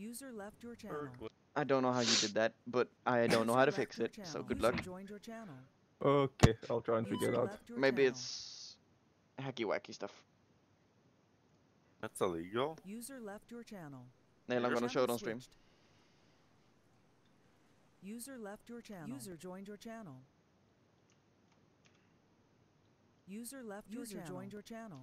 User left your channel. I don't know how you did that, but I don't know how to fix it. So good luck. your. Okay, I'll try and figure it out. Maybe channel. it's hacky wacky stuff. That's illegal. User left your channel. Nail, I'm Your gonna show it on stream. switched. User left your channel. User joined your channel. User left your channel. joined your channel.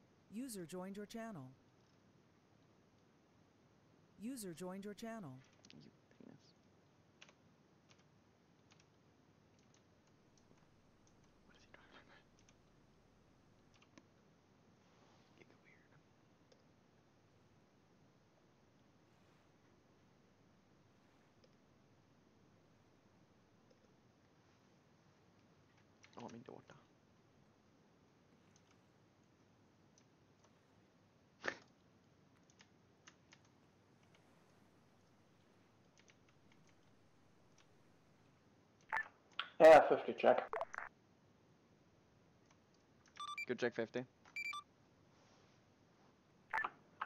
User joined your channel. User joined your channel. You penis. What is he driving? Giga weird. Ja, min daughter. Yeah, 50 check. Good check 50.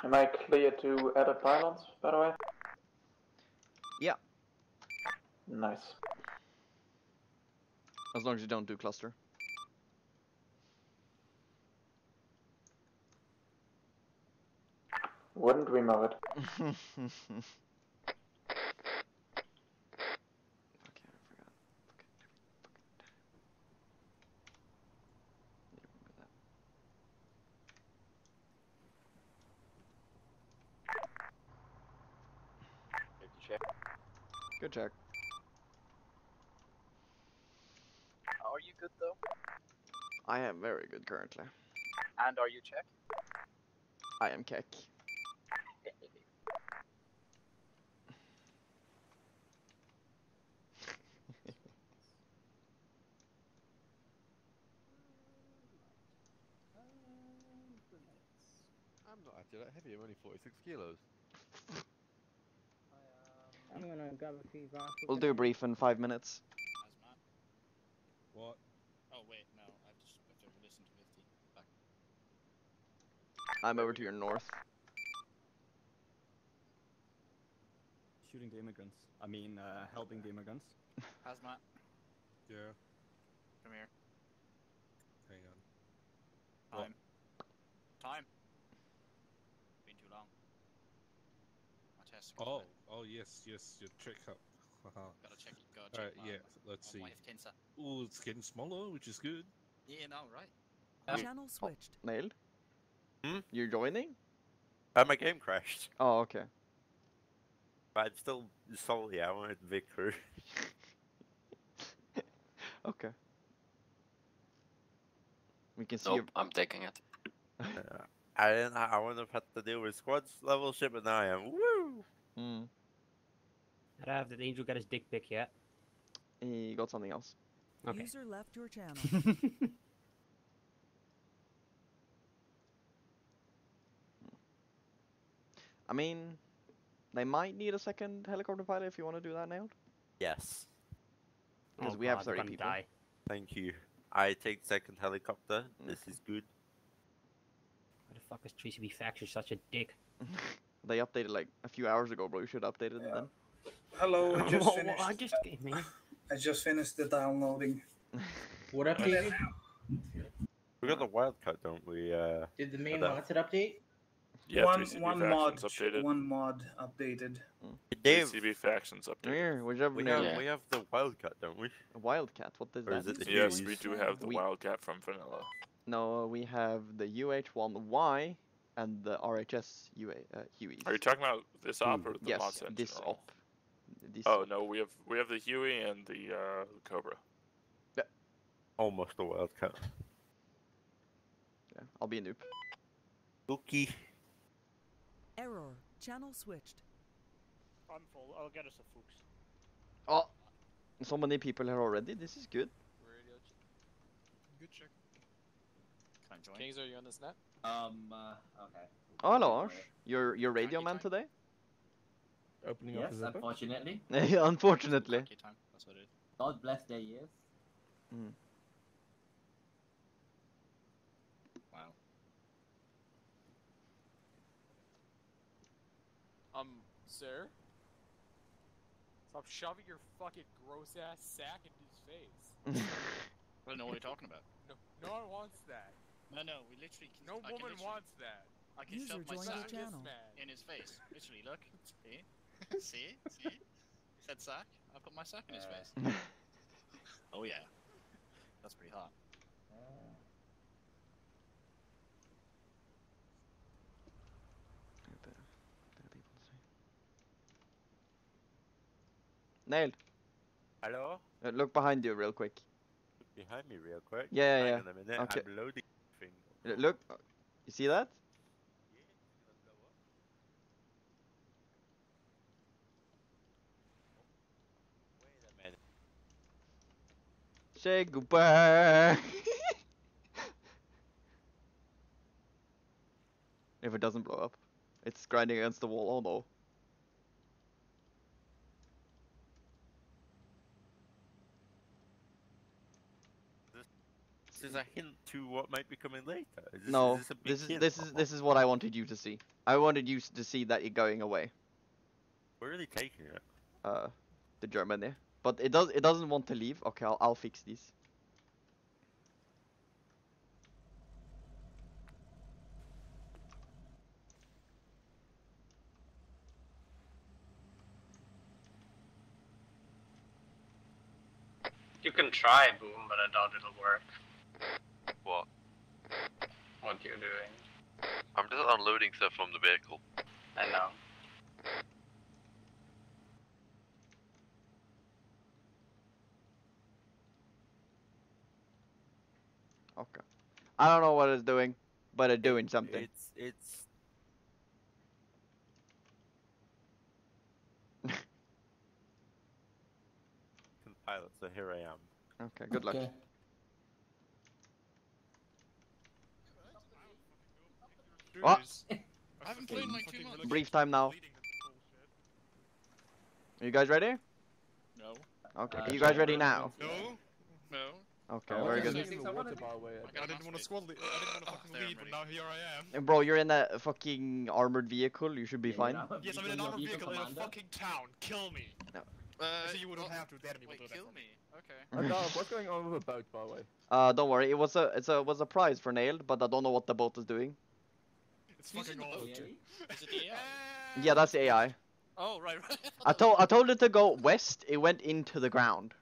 Am I clear to edit pylons, by the way? Yeah. Nice. As long as you don't do cluster. Wouldn't dream of it. okay, I forgot. Fucking every fucking time. Need to remember that. Good check. Are you good though? I am very good currently. And are you Czech? I am keck. I'm not actually that heavy. I'm only 46 kilos. I'm gonna grab a few glasses. We'll do a brief in five minutes. Hazmat. What? Oh wait, no, I have to, s- have to listen to 50. Back. I'm over to your north. Shooting the immigrants. I mean, uh, helping the immigrants. Hazmat, Yeah. come here. Hang on. What? Time. Time. Been too long. My test. Oh, oh yes, yes. Your check up. Gotta check. Gotta check. Alright, my- yeah. Let's my see. wife cancer. Oh, it's getting smaller, which is good. Yeah, no, right. Um, Channel switched. Nailed? Hmm? You're joining? Uh, my game crashed. Oh, okay. But I'm still salty. I wanted victory. okay. We can see Nope, I'm taking it. Uh, I didn't. I wouldn't have had to deal with squads level shit, but now I am. Woo! your. Mm. I don't have the angel got his dick pic yet. He got something else. Okay. User left your channel. I mean, they might need a second helicopter pilot if you want to do that, Nailed. Yes. Because Oh we have God, 30 people. Die. Thank you. I take second helicopter. This is good. Why the fuck is Tracy B. Faxer such a dick? They updated like a few hours ago, bro. You should have updated it then. Hello, I just Well, finished. I just man. I just finished the downloading. What updated? We got the wildcat, don't we? Uh, Did the main that- mods it update? Yeah, one one mod, updated. one mod updated. Dave, 3CB factions updated. Here, whichever we Nailed. have we have the wildcat, don't we? Wildcat, what is Or that? is it Yes, we do have the We- Wildcat from Vanilla. No, we have the UH1Y and the RHS UA, uh, Hueys. Are you talking about this op or the yes, mods in this op. These- Oh no, we have we have the Huey and the uh, Cobra. Almost a wildcat. yeah, I'll be a noob. Cookie. Error. Channel switched. I'm full. I'll get us a Fuchs. Oh, so many people here already. This is good. Good check. Can I join? Kings, are you on this net? Um, uh, okay. Oh, hello, Ash. You're you're radio man today? Opening Yes, unfortunately. Unfortunately. Time. That's what it is. God bless their ears. Mm. Wow. Um, sir? Stop shoving your fucking gross ass sack into his face. I don't know what you're talking about. No, no one wants that. No, no, we literally. Can, No I can woman literally- wants that. I can User shove my sack channel. in his face. Literally, look. See? See? See? Said sack. I put my sack in his uh. face. Oh yeah. That's pretty hot. Nailed. Hello? Uh, look behind you real quick. Look behind me real quick. Yeah, Hang yeah, on a minute. Okay. I'm loading thing. Uh, Look, uh, you see that? Say goodbye. if it doesn't blow up, it's grinding against the wall. Oh no. Is a hint to what might be coming later. Is this, no, is this a big this is this is this is what I wanted you to see. I wanted you to see that it going away. We're really taking it. Uh, the Germany, but it does it doesn't want to leave. Okay, I'll I'll fix these. You can try boom, but I doubt it'll work. What? What you're doing. I'm just unloading stuff from the vehicle. I know. Okay. I don't know what it's doing, but it's doing something. It's it's. Pilot, so here I am. Okay, good luck. Okay. What? I haven't played in like two months. Brief time now. Are you guys ready? No. Okay. Uh, Are you guys ready now? No. No. Okay, Oh, very good. I didn't want to squad. I didn't want to fucking lead, but now here I am. And bro, you're in a fucking armored vehicle. You should be Yeah, fine. you're not a Yes, I'm in an armored you're vehicle in a fucking town. Kill me. Uh, So you wouldn't have to. The enemy will Wait, do that kill me. Okay. Oh, no, what's going on with the boat, by the way? Uh, don't worry. It was a it's a was a prize for nailed, but I don't know what the boat is doing. It's Who's fucking in the awesome. boat? Is it the AI? Yeah, that's the AI. Oh, right, right. I told I told it to go west. It went into the ground.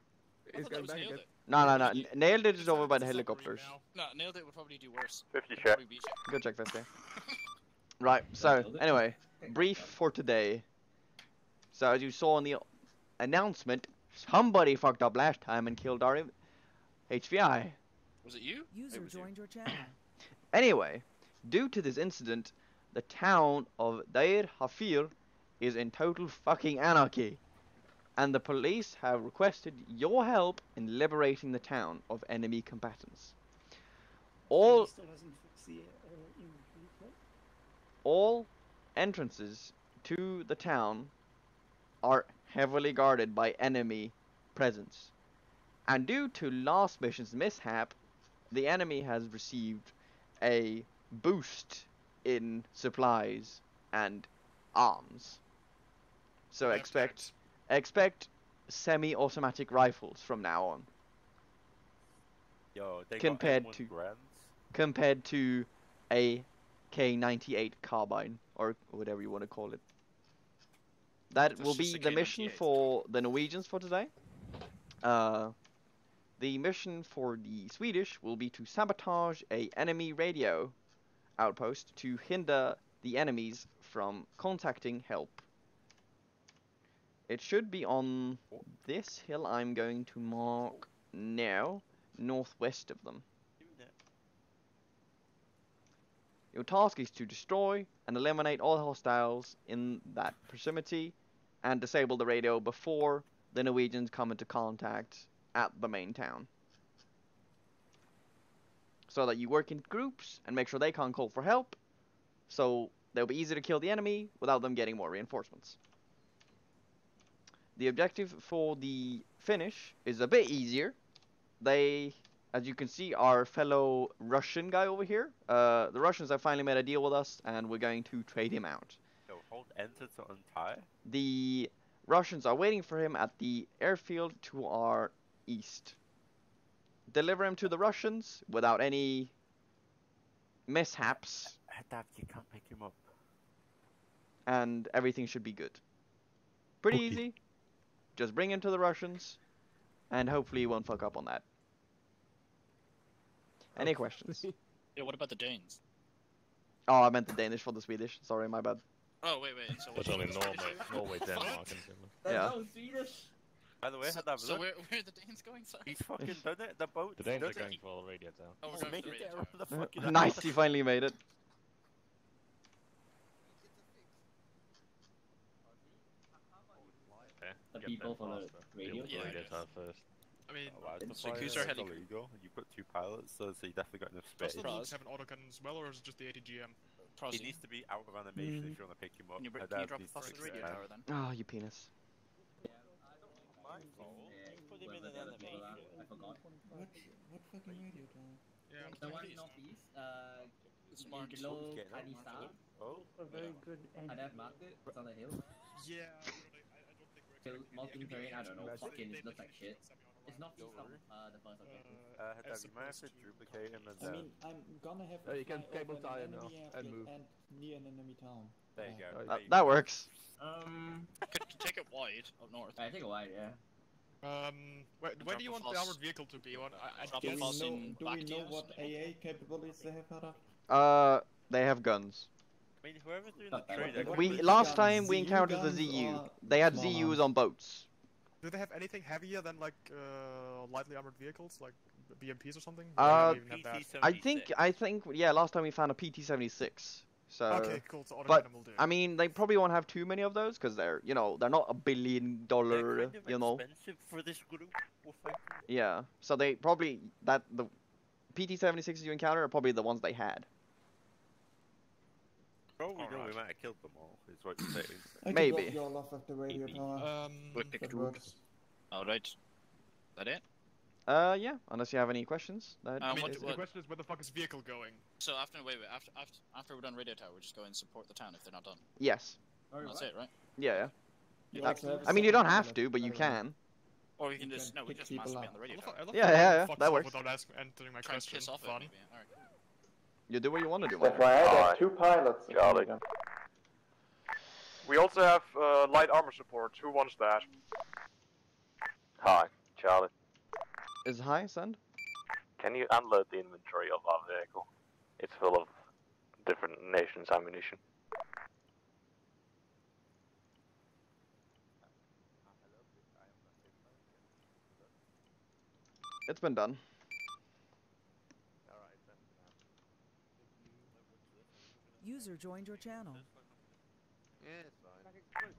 I thought that was nailed it. No, no, no. n- Nailed it is It's over by the it's a submarine helicopters. now. No, nailed it would probably do worse. 50 It'd probably beat you. Good check, 50. Right. So anyway, brief for today. So as you saw in the announcement, somebody fucked up last time and killed our HVI. Was it you? User It was you. joined your channel. Anyway, due to this incident, the town of Dair Hafir is in total fucking anarchy. And the police have requested your help in liberating the town of enemy combatants. All all entrances to the town are heavily guarded by enemy presence. And due to last mission's mishap, the enemy has received a boost in supplies and arms. So expect expect semi-automatic rifles from now on, Yo, they Compared to- Grands. compared to a K98 carbine or whatever you want to call it. That will be the mission K98. for the Norwegians for today. Uh, the mission for the Swedish will be to sabotage a enemy radio outpost to hinder the enemies from contacting help. It should be on this hill I'm going to mark now, northwest of them. Your task is to destroy and eliminate all hostiles in that proximity and disable the radio before the Norwegians come into contact at the main town. So that you work in groups and make sure they can't call for help, so they'll be easy to kill the enemy without them getting more reinforcements. The objective for the finish is a bit easier. They, as you can see, our fellow Russian guy over here. Uh, the Russians have finally made a deal with us, and we're going to trade him out. Yo, hold enter to untie. The Russians are waiting for him at the airfield to our east. Deliver him to the Russians without any mishaps, Dad, you can't pick him up. and everything should be good. Pretty Okay. easy. Just bring him to the Russians, and hopefully he won't fuck up on that. Any questions? Yeah, what about the Danes? Oh, I meant the Danish for the Swedish. Sorry, my bad. Oh, wait, wait. So There's what- only Norway, Norway, What? Denmark, and Finland. Yeah. No Swedish. By the way, So, have so where, where are the Danes going, sorry? He's fucking done it. The boat. The Danes are going it. for radio town. Oh, we're going made for the it radio around the fucking uh, nice, he finally made it. Yeah, The get people there the radio Deal Yeah, radio yes. first. I mean, Oh, wow, the So fire who's is our heli- illegal. You put two pilots, so, so you definitely got enough space. does space. the Pros. Wolves have an autogun as well, or is it just the ATGM? He Prosy. needs to be out of animation if you want to pick him up. Can you, can you drop needs across the radio tower then? Oh, you penis. My. You put him in an Whoever the other are, animation. I forgot. What, what fucking radio tower? Yeah, The one please. northeast, uh, Smart. below Getting out. Kanista. Oh, A very good And that marked it. It's on the hill. Yeah, I don't, I, I don't think we're Hill, expecting terrain, I don't know. Fucking, they it looks like shit. it semi-automatic. It's northeast from uh, the first objective. uh, as Hedda, you might have to duplicate him and I mean, I'm gonna have Uh, you can fly cable tie an now and move. and near an enemy town. There you go. Uh, That, that works. Um, Could you take it wide up north? I think a wide, yeah. Um, where, where do you want Drop the armored vehicle to be? One, I, I Do a we know, in do we know what Tears? AA capabilities they have, Hada? Uh, they have guns. I mean, whoever's doing But the trade, would- I We with last time we encountered the guns ZU. They had small ZUs arms? on boats. Do they have anything heavier than like uh, lightly armored vehicles, like BMPs or something? Uh, they don't even have that? I think I think yeah. Last time we found a PT-76. So. Okay, cool. So But will do. I mean, they probably won't have too many of those because they're you know they're not a billion dollar kind of you know expensive for this group. We'll fight them. yeah. So they probably that the PT-76s you encounter are probably the ones they had. For all we know, we might have killed them all. Is what you're saying. I Maybe. drop all off at the radio Maybe. tower. Um, Wicked That Alright. That it? Uh, yeah. Unless you have any questions. That Um, I mean, what- the- the question is where the fuck is vehicle going? So after, wait, wait, after, after, after we're done radio tower, we're just go and support the town if they're not done. yes. Alright, That's what? it, right? Yeah. yeah. You Uh, also have a I mean, you don't have to, but you by the way. can. Or we can You just, can no, we just people master on the radio I love I love Yeah, yeah, yeah, that works. Without ask, answering my Try question. piss off it, Fun. maybe. Alright. You do what you want to do. That's why I have Alright. two pilots. in Charlie. We also have uh, light armor support. Who wants that? Hi, Charlie. Is high send? Can you unload the inventory of our vehicle? It's full of different nations' ammunition. It's been done. User joined your channel.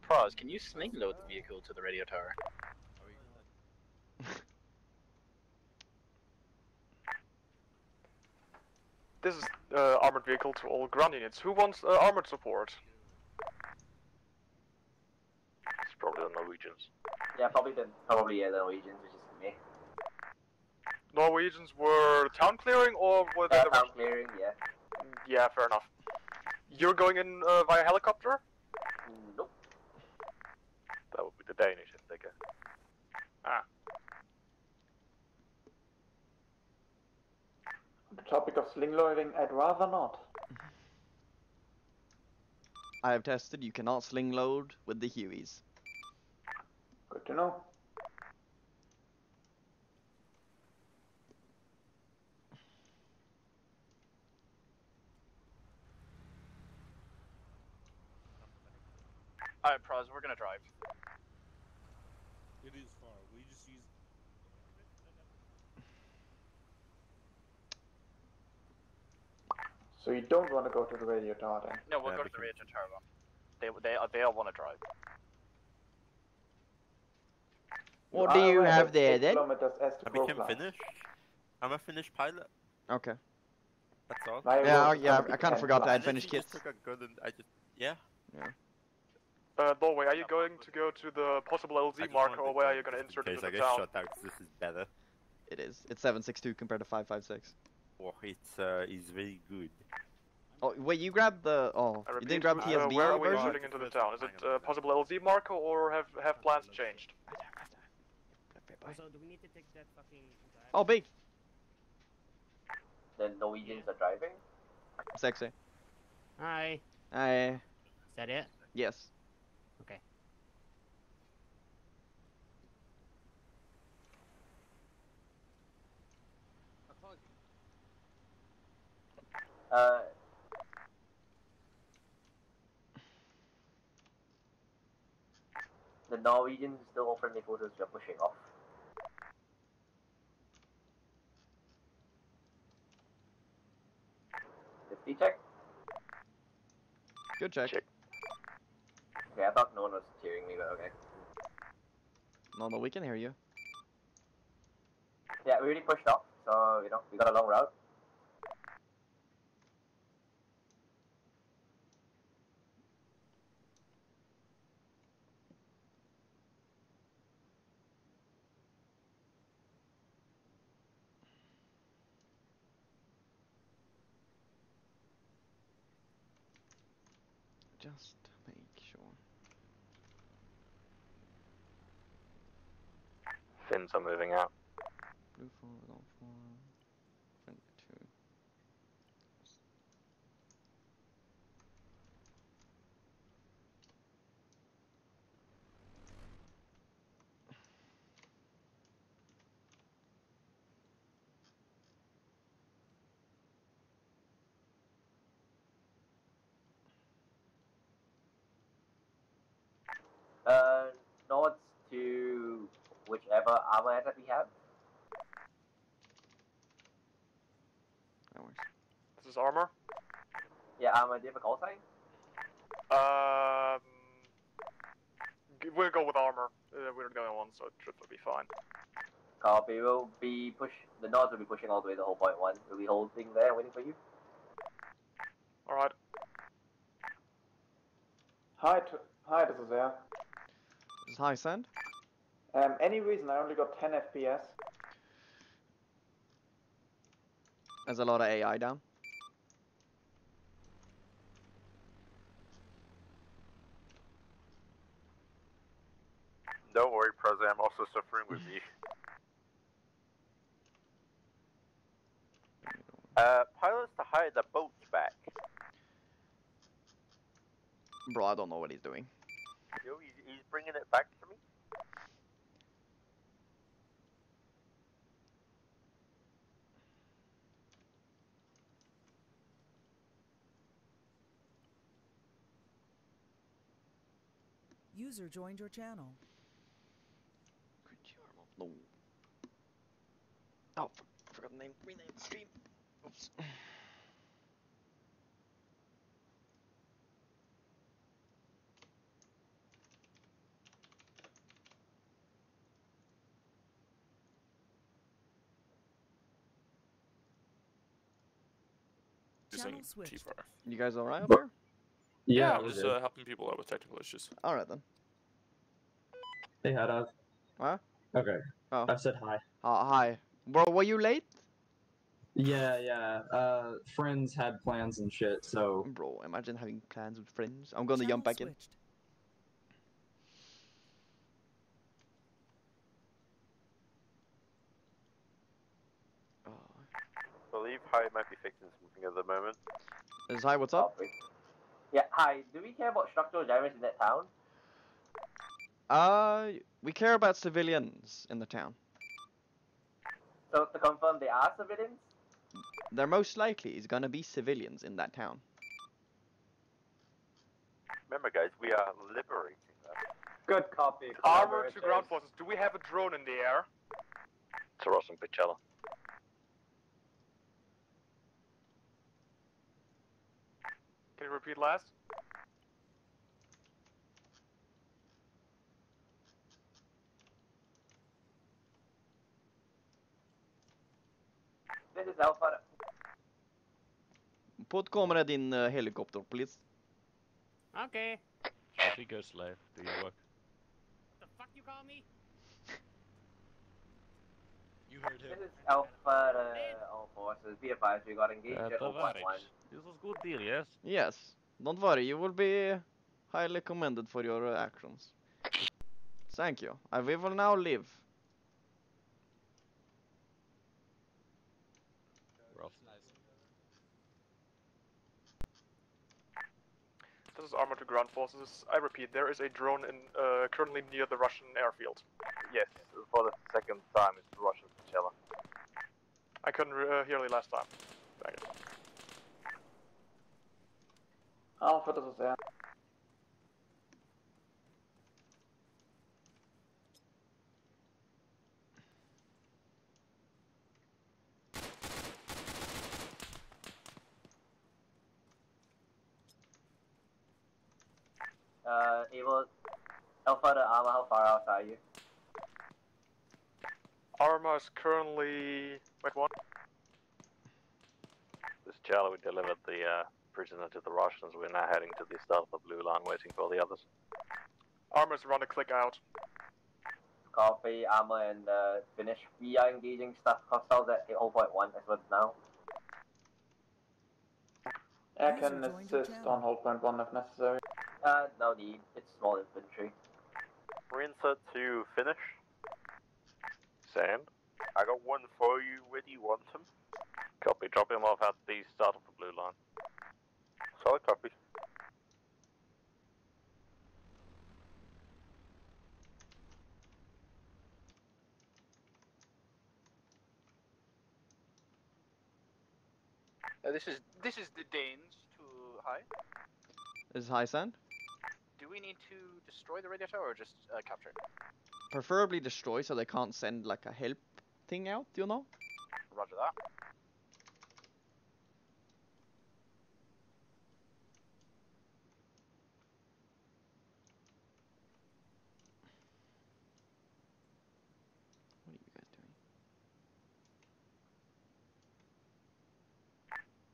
Pros, can you sling load the vehicle to the radio tower? This is uh, armored vehicle to all ground units. Who wants uh, armored support? It's probably the Norwegians. Yeah, probably the probably yeah the Norwegians, which is me. Norwegians were town clearing or were they Uh, the town clearing, yeah. Yeah, fair enough. You're going in uh, via helicopter? Nope. That would be the Danish if they get. Ah. On the topic of sling loading, I'd rather not. I have tested. You cannot sling load with the Hueys. Good to know. Alright, Pros, we're gonna drive. It is far. We just use. So you don't want to go to the radio tower then? No, we'll Yeah, go to the radio tower. They they they all want to drive. What do you have there then? Kilometers as the I became flies. finished. I'm a Finnish pilot. Okay. That's all. My Yeah, rules yeah, I kinda forgot that flies. I'd finished literally kits. just took a gun and I just yeah. Uh, Norway, are you going to go to the possible I LZ just marker, or where are you going to just in insert it case into I the get town? shot out. This is better. It is. It's 762 compared to 556. It's uh, it's very good. Oh, wait, you grabbed the. Oh, I you didn't grab uh, TSB where are we version? inserting into the town? Is it uh, possible LZ marker, or have have plans changed? Also, do we need to take that fucking drive? Oh, big. The Norwegians are driving. Sexy. Hi. Hi. Is that it? Yes. Okay. Uh, the Norwegians still offering their photos. We're pushing off. Fifty check. Good check. Okay, I thought no one was cheering me, but okay. No, no, we can hear you. Yeah, we already pushed off, so you know we got a long route. Just make sure. Finns are moving out. Blue four, on four. Front two. Nods to whichever armor that we have. That works. This is armor. Yeah, armor. Do you have a call sign? Um, g- we'll go with armor. Uh, we're the only one, so it should be fine. Copy. We'll be push. The nods will be pushing all the way to whole point one. We'll be holding there, waiting for you. All right. Hi, to, hi, this is Air. This is high send. Um, any reason I only got 10 FPS? There's a lot of AI down. Don't worry, Prez, I'm also suffering with me. Uh, pilots to hire the boats back. Bro, I don't know what he's doing. Yo, he's, he's bringing it back to me. User joined your channel. No. Oh, I forgot the name. Rename the stream. Oops. Channel switched. You guys alright up there? Yeah, I'm just uh, helping people out with technical issues. Alright then. Say hi, dog. Huh? Okay. Oh. I said hi. Uh, hi. Bro, were you late? Yeah, yeah. Uh, friends had plans and shit, so. Bro, imagine having plans with friends. I'm gonna jump back in. Believe Hyde might be fixing something at the moment. Is hi, what's up? Yeah, hi. Do we care about structural damage in that town? Uh, we care about civilians in the town. So to confirm, they are civilians. There most likely is gonna be civilians in that town. Remember, guys, we are liberating them. Good copy. Armor to ground forces. Do we have a drone in the air? It's a Russian Pichello. Can you repeat last? This is Alpha. Put kamera din uh, helikopter, please. Okay. If he goes left, do you work? The fuck you call me? You heard This is Alpha to all forces. Be advised, we got engaged Uh, at 0.1. Tavares. This was a good deal, yes? Yes. Don't worry, you will be highly commended for your uh, actions. Thank you. Uh, we will now leave. Rough. This is armor to ground forces. I repeat, there is a drone in uh, currently near the Russian airfield. Yes, for the second time, it's the Russian Pichello. I couldn't uh, hear you last time. Dang it. Alpha, this is air. Uh, able. Alpha to Alpha, how far out are you? Armor is currently. Wait, what? This Charlie, we delivered the uh, prisoner to the Russians. We're now heading to the start of the blue line, waiting for the others. Armor's around a click out. Copy, Armor and uh, finish. We are engaging staff hostiles at 0.1 as well now. Air can assist on hold point one if necessary. Uh, no need. It's small infantry. Reinsert to finish. Sand. I got one for you. Where do you want him? Copy. Drop him off at the start of the blue line. Solid copy. Uh, this is this is the Danes to high. This Is high sand? Do we need to destroy the radio tower or just uh, capture it? Preferably destroy so they can't send like a help thing out, you know? Roger that. What are you guys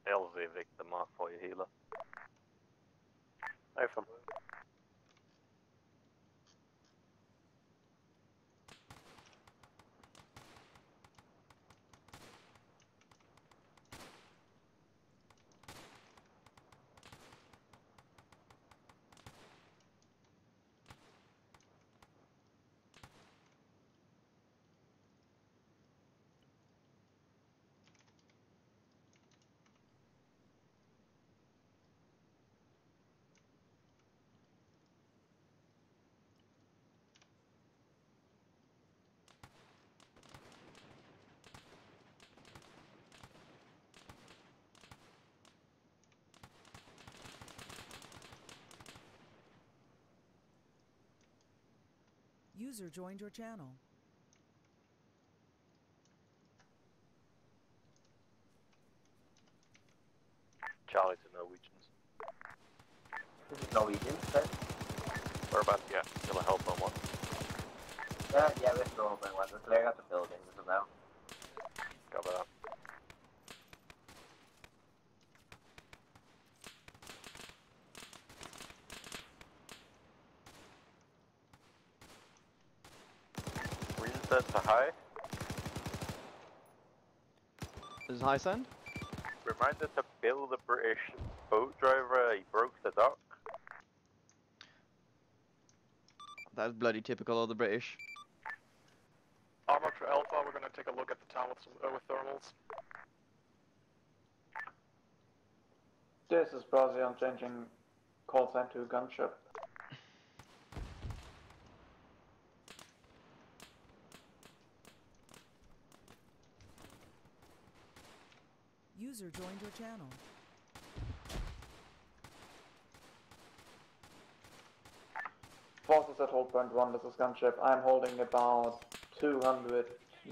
doing? LZ Vic, the mark for your healer. Nathan. User joined your channel. Charlie to Norwegians. This is Norwegian, sir. Whereabouts? Yeah, still a help on one. Yeah, yeah, we're still open one. We're clearing out the buildings as of now. Cover that. Reset to high. Is high sand? Reminder to Bill the British boat driver, he broke the dock. That's bloody typical of the British. Armor to Alpha, we're gonna take a look at the town with some uh, with thermals. This is Brazil, I'm changing call sign to gunship. User joined your channel. Forces at hold point one, this is gunship. I'm holding about 200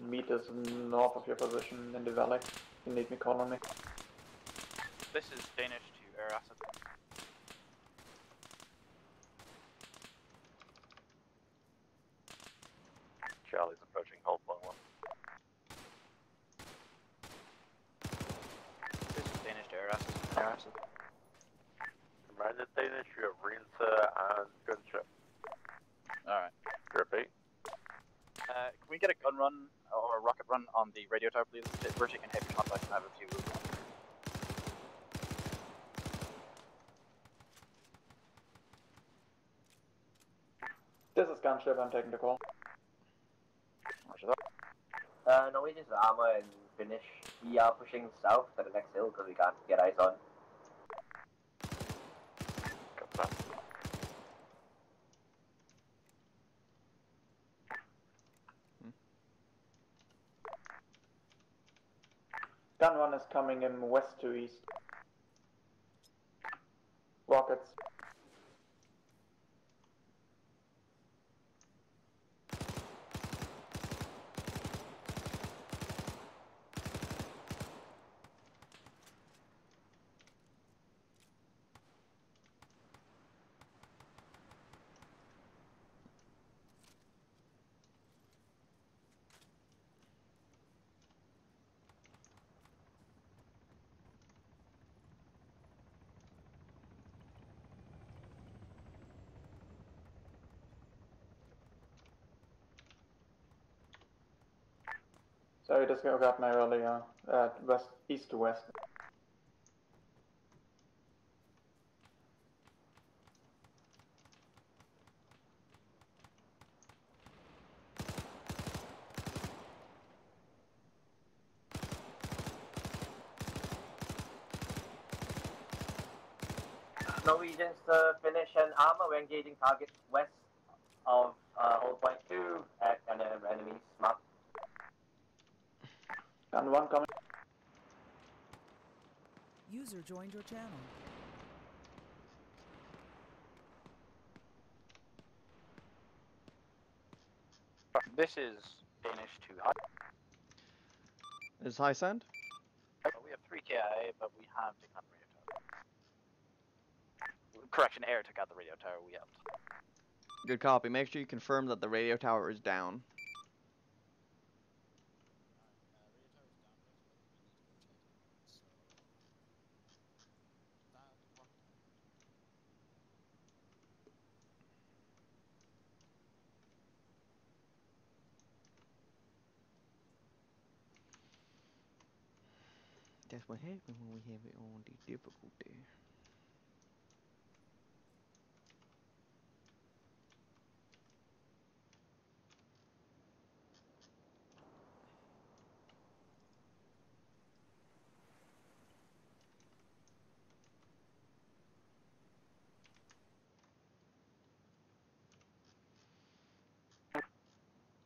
meters north of your position in the valley. You need me, call on me. This is Danish to air asset. Charlie's approaching hold point one. This is Danish to air asset. Air asset. Commander Danish, you have Rinsa and gunship. Alright. Repeat. Uh, can we get a gun run or a rocket run on the radio tower, please? We're taking heavy contact and I have a few. This is gunship, I'm taking the call. Uh, Norwegian's armor and finish. We are pushing south to the next hill because we can't get eyes on. Gun one is coming in west to east. Sorry, det ska got my earlier. Uh, uh, west, east to west. Norwegians uh, finish an armor. when engaging targets west of uh, two. Gun one coming. User joined your channel. This is Danish to high. Is high sand? Uh, We have 3 KIA, but we have taken out the radio tower. Correction, air took out the radio tower. We helped. Good copy. Make sure you confirm that the radio tower is down. What happens when we have it on the difficulty.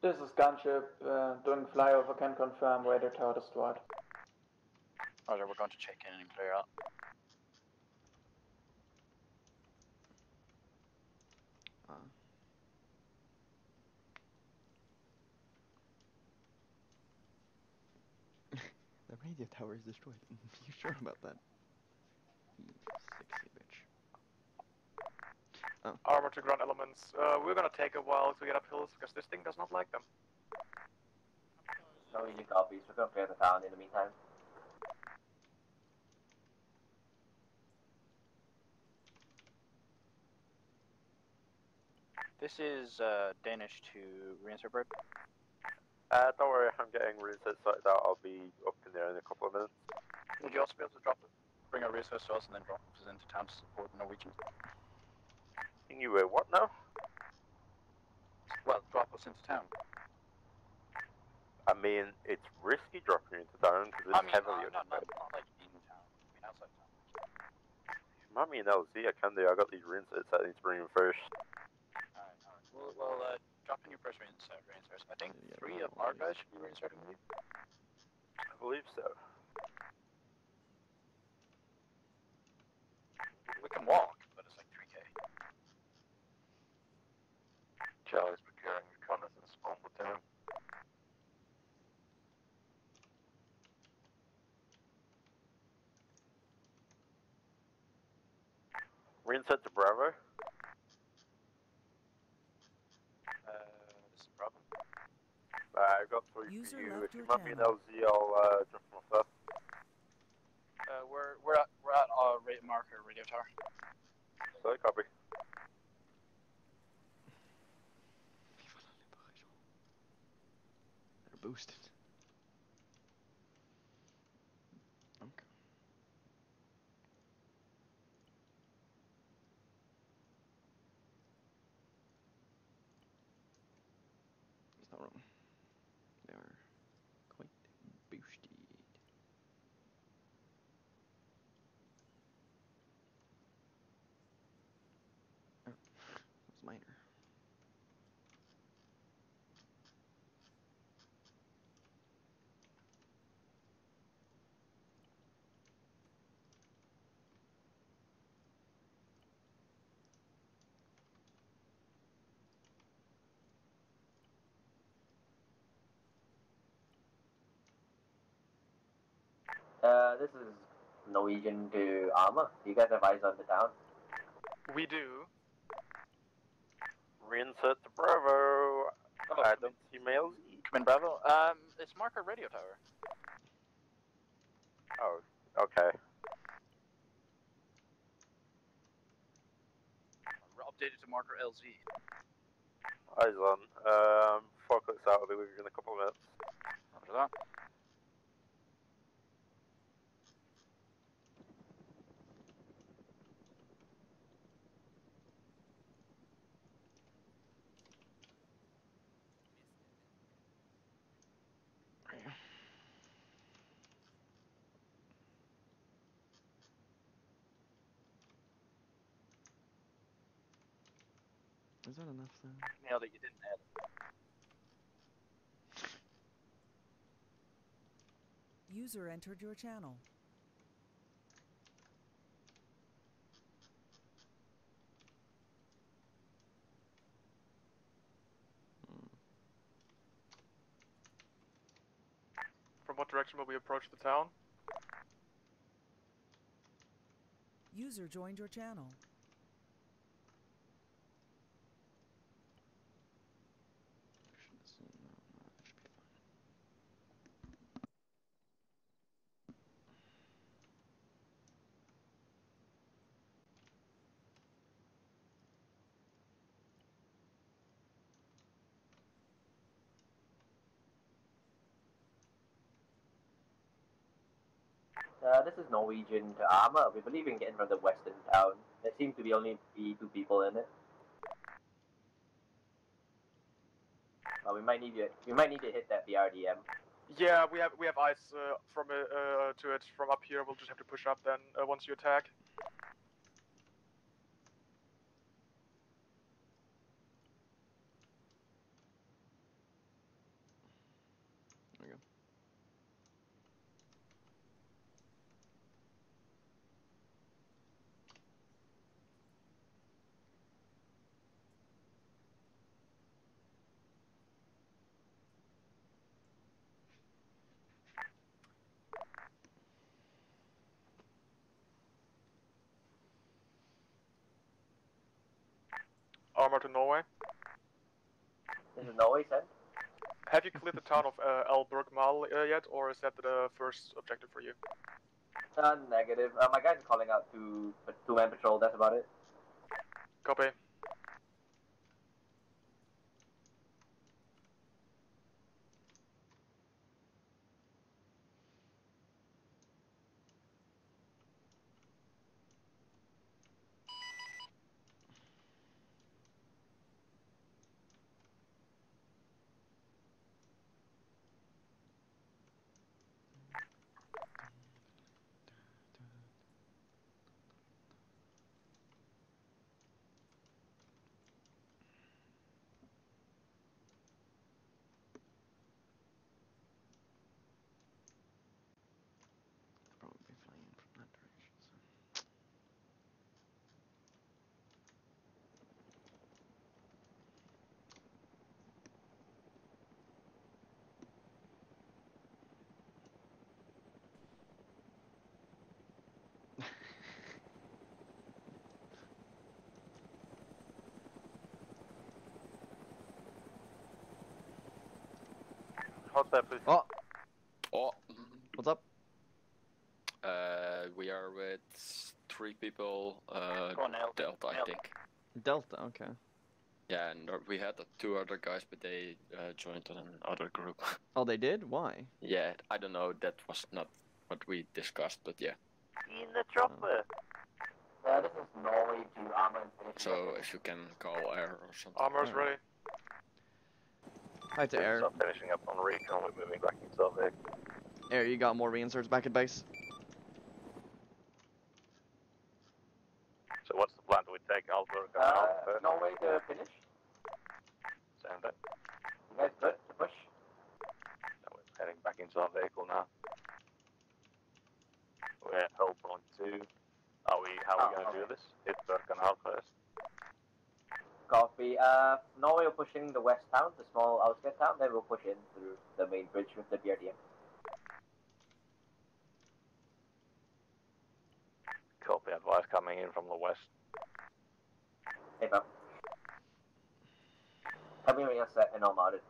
This is gunship, uh, doing flyover, can confirm radio tower destroyed. Roger, we're going to check in and clear out. Uh, the radio tower is destroyed. you sure about that? You sexy bitch. Armor to ground elements. Uh, we're gonna take a while to get up hills because this thing does not like them. Norwegian copies. We're going to clear the town in the meantime. This is uh, Danish to Reinserberg. Uh, don't worry, I'm getting Rinsa sorted out. I'll be up in there in a couple of minutes. Would you also be able to drop it? Bring our resource to us and then drop us into town to support the Norwegians? You were what now? Well, drop us into town. I mean, it's risky dropping you into town because it's I mean, heavily uh, not, not, occupied. not like in town. I mean, outside town. Mommy and LZ, I can do. I got these Rinsets. I need to bring them first. Well, uh, drop in your first reinsert. I think yeah, three of our guys should be reinserting you. I believe so. We can walk, but it's like 3K. Charlie's procuring reconnaissance on the town. Reinsert to Bravo. I got three User for you. If you might be an. LZ, I'll uh, jump from off there. Uh, we're we're at we're at uh, rate marker radio tower. So, copy. They're boosted. Okay. He's not wrong. They are quite boosted. Oh, that's minor. Uh, this is Norwegian to Armor. Do you guys have eyes on the town? We do. Reinsert the Bravo. Oh, I don't see males. Come in, Bravo. Um, it's marker radio tower. Oh, okay. We're updated to marker LZ. Eyes on. Um, four clicks out. I'll be with you in a couple of minutes. After that. That enough then? Nailed it. You didn't nail it. User entered your channel. From what direction will we approach the town? User joined your channel. Uh, this is Norwegian to Armor. We believe in getting from the western town. There seem to be only be two people in it. Uh, we might need you. We might need to hit that BRDM. Yeah, we have we have eyes uh, from uh, uh, to it from up here. We'll just have to push up then uh, once you attack. Armor to Norway. This is Norway, sent. Have you cleared the town of uh, El Burgmal uh, yet, or is that the first objective for you? Uh, negative. Uh, my guys calling out to two man patrol. That's about it. Copy. Out there, please. Oh, Oh, what's up? uh, we are with three people. Uh, Go on. Delta, I think. Delta, okay. Yeah, and uh, we had the two other guys, but they uh, joined another group. Oh, they did? Why? yeah, I don't know. That was not what we discussed, but yeah. In the chopper. Uh, this is Norway to Armor. So if you can call air or something. Armor's ready. Hi to Air. So finishing up on recon, we're moving back into our vehicle. Air, you got more reinserts back at base? So what's the plan? Do we take Alberg and Uh, Alpha first? Norway to finish. Same thing. You guys good to push? So we're heading back into our vehicle now. We're at hull point two. Are we, how are we Oh, going to do this? Hit Birkenau first. Copy. Uh, Norway are pushing the west town, the small outskirt town, then we'll push in through the main bridge with the BRDM. Copy advice coming in from the west. Hey, me when you're set and I'm mounted.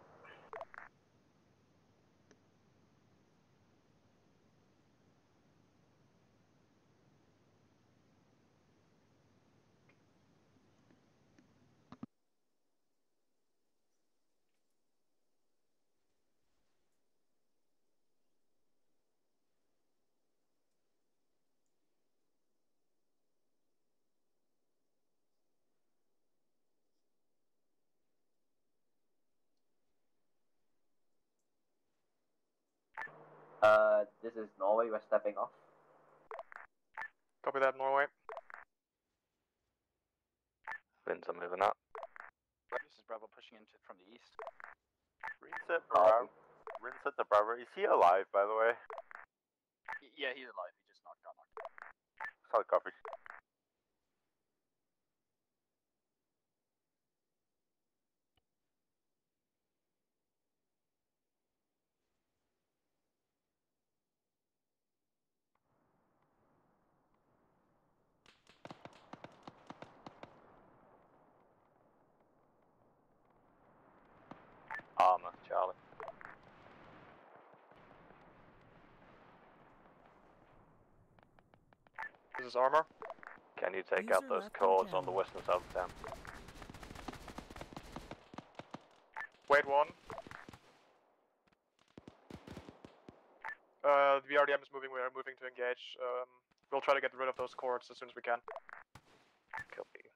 Uh, this is Norway, we're stepping off. Copy that, Norway. Fins are moving up. This is Bravo pushing into from the east. Rinset Bravo. Rinset the Bravo. Is he alive, by the way? Y- Yeah, he's alive. He just knocked got knocked. Solid copy. Armor, Charlie. Armor. Can you take User out those cords on the western side of town? Wait one. Uh, the BRDM is moving. We are moving to engage. Um, we'll try to get rid of those cords as soon as we can. Copy.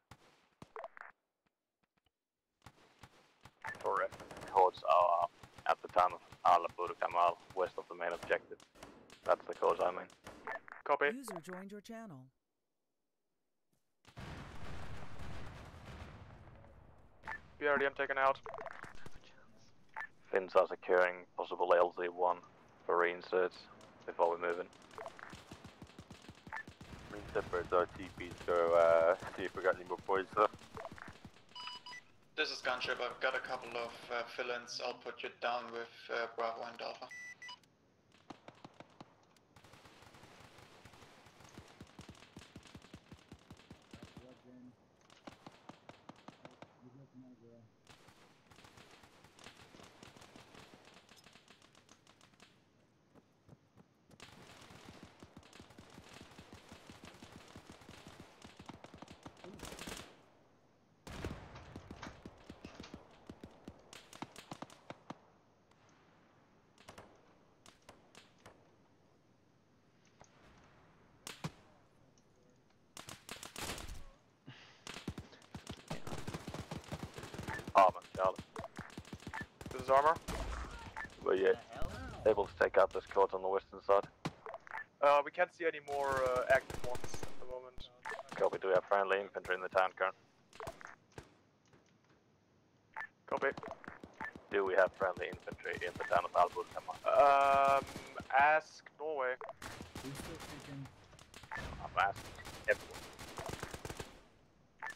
For cords are at the town of Ala Kamal, west of the main objective. That's the cords I mean. Copy. User joined your channel. BRDM taken out. Fins are securing possible LZ1 for reinserts before we move in. Reinsert birds are TP, so uh, see if we got any more points though. This is Gunship. I've got a couple of uh, fill-ins. I'll put you down with uh, Bravo and Alpha. Armor, Charlie. This is armor. But yeah, able to take out this cord on the western side. Uh, we can't see any more uh, active ones at the moment. Copy, do we have friendly infantry in the town current? Copy. Do we have friendly infantry in the town of Albul? Um, ask Norway. I'm asking everyone.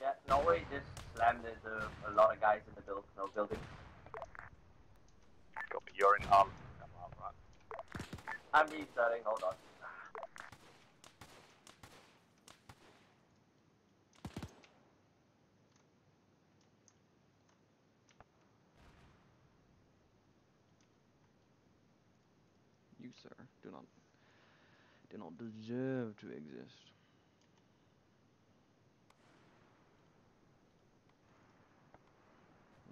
Yeah, Norway just slammed into a lot of guys in the build, no building. Copy, you're in Albul. right? I'm restarting, hold on. you, sir, do not do not deserve to exist.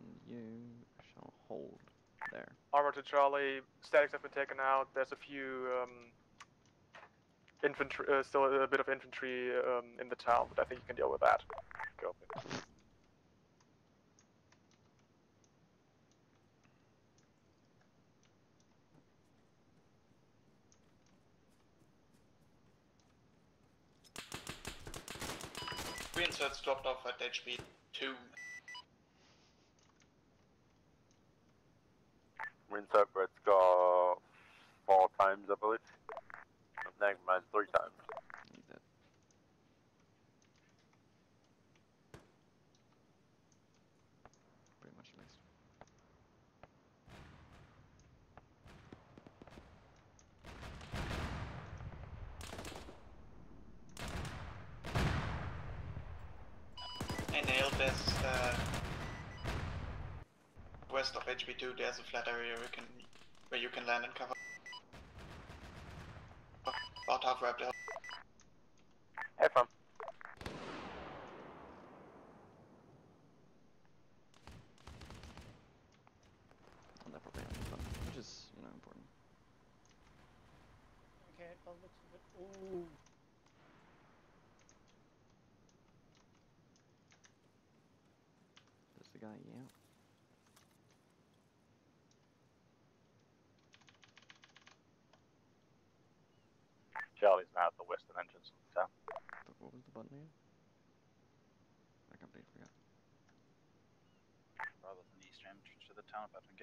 And you shall hold there. Armor to Charlie. Statics have been taken out. There's a few um, infantry, uh, still a bit of infantry um, in the town, but I think you can deal with that. Copy. Reinserts dropped off at HP 2. Rinse Red's got four times, I believe. Never mind, three times. Pretty much at least. I nailed this. Uh, west of HB2, there's a flat area where you can, where you can land and cover. About half wrapped up. Have fun. On that probably having fun, which is, you know, important. Okay, well, let's. Ooh. There's the guy, yeah. Charlie's now at the western entrance of the town. But what was the button again? I completely forgot. Rather than the eastern entrance to the town, about to.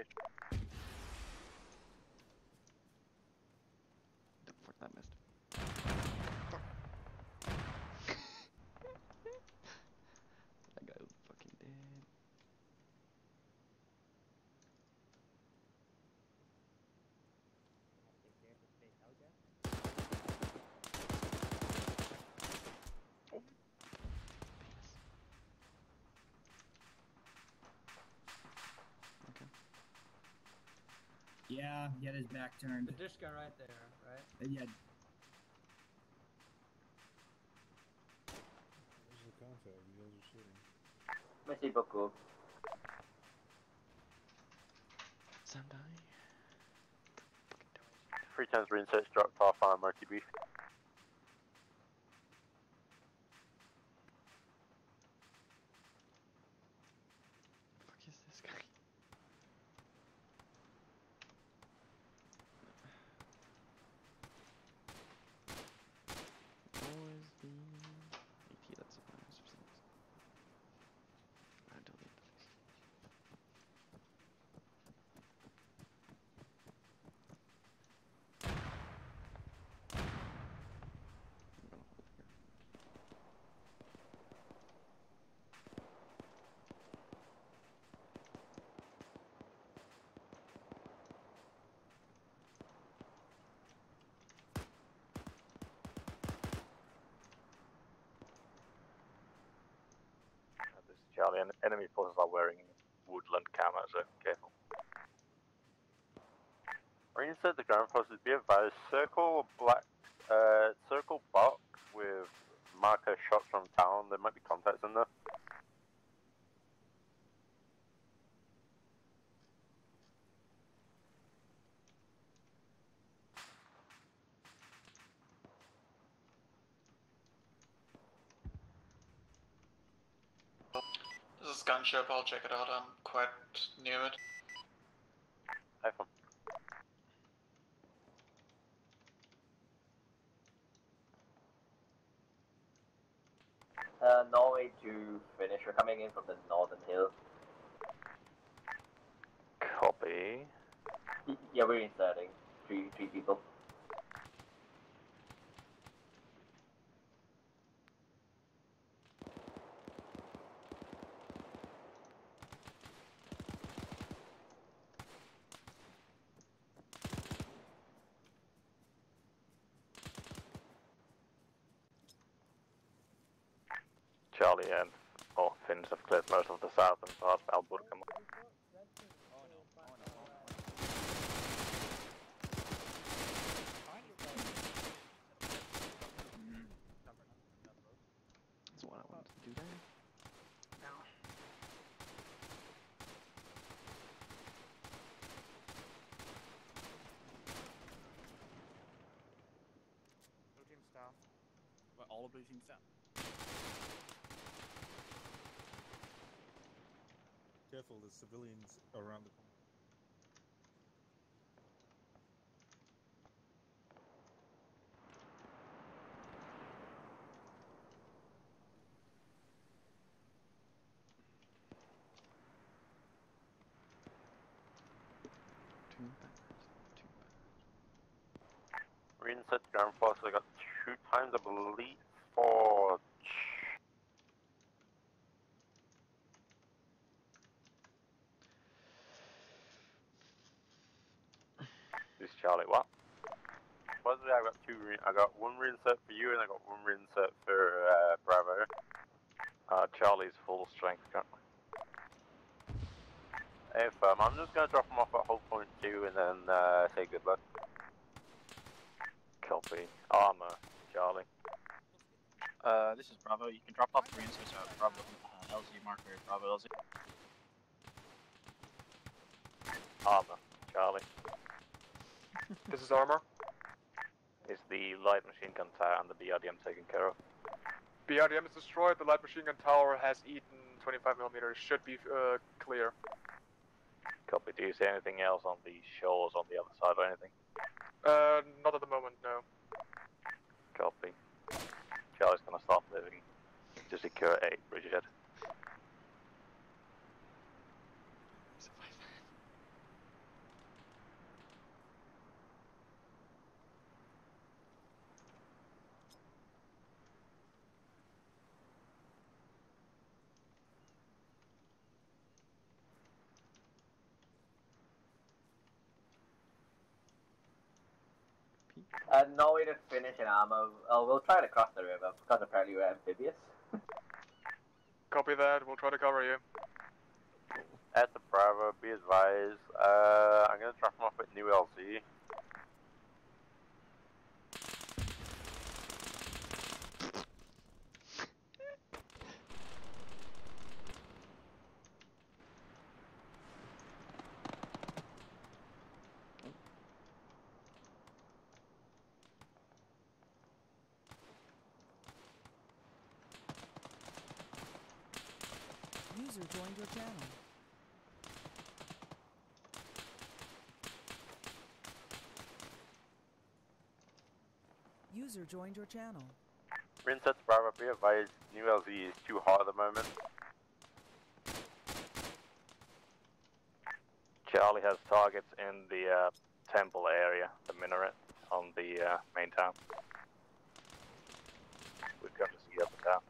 The fuck that missed. that guy was fucking dead. Yeah, get his back turned. The dish guy right there, right? Uh, yeah, Where's the contact? You guys are shooting. Merci beaucoup. Sendai. Three times reinsets dropped off on Marky Beef. fuck is this guy? Always the AT that's supplies for some reason. I don't need this. I'm gonna hold here. Uh, This is Charlie, and enemy forces are wearing woodland camo, so careful. Reinset the ground forces be advised. Circle black, uh, circle box with marker shots from town. There might be contacts in there. This is Gunship, I'll check it out, I'm quite near it. iPhone. Uh, Norway to finish. We're coming in from the northern hill. Copy. Yeah, we're inserting. Three, three people. Charlie and oh, Finns have cleared most of the south and part of Alburgam. all of blue teams down. Careful, there's civilians around the corner. Reset ground force, I got two times, I believe, for. This is Charlie, what? Supposedly I got two, re- I got one reset for you and I got one reset for uh, Bravo. Uh, Charlie's full strength currently. If um, I'm just gonna drop him off at hold point two and then uh, say good luck. Copy. Armor, Charlie. Uh, this is Bravo. You can drop off the reinserts at Bravo uh, LZ marker, Bravo LZ. Armor, Charlie. This is armor. Is the light machine gun tower and the BRDM taken care of? BRDM is destroyed. The light machine gun tower has eaten 25 millimeters. Should be uh, clear. Copy. Do you see anything else on the shores on the other side or anything? Uh, not at the moment, no. Copy. Charlie's gonna start moving to secure a bridgehead. Uh, no way to finish an armor. Oh, we'll try to cross the river because apparently we're amphibious. Copy that. We'll try to cover you. At the Bravo, be advised. Uh, I'm gonna drop him off at New LZ. User joined your channel. User joined your channel. Princess Bravo, be advised. New LZ is too hot at the moment. Charlie has targets in the uh, temple area, the minaret on the uh, main town. We've come to see up the town.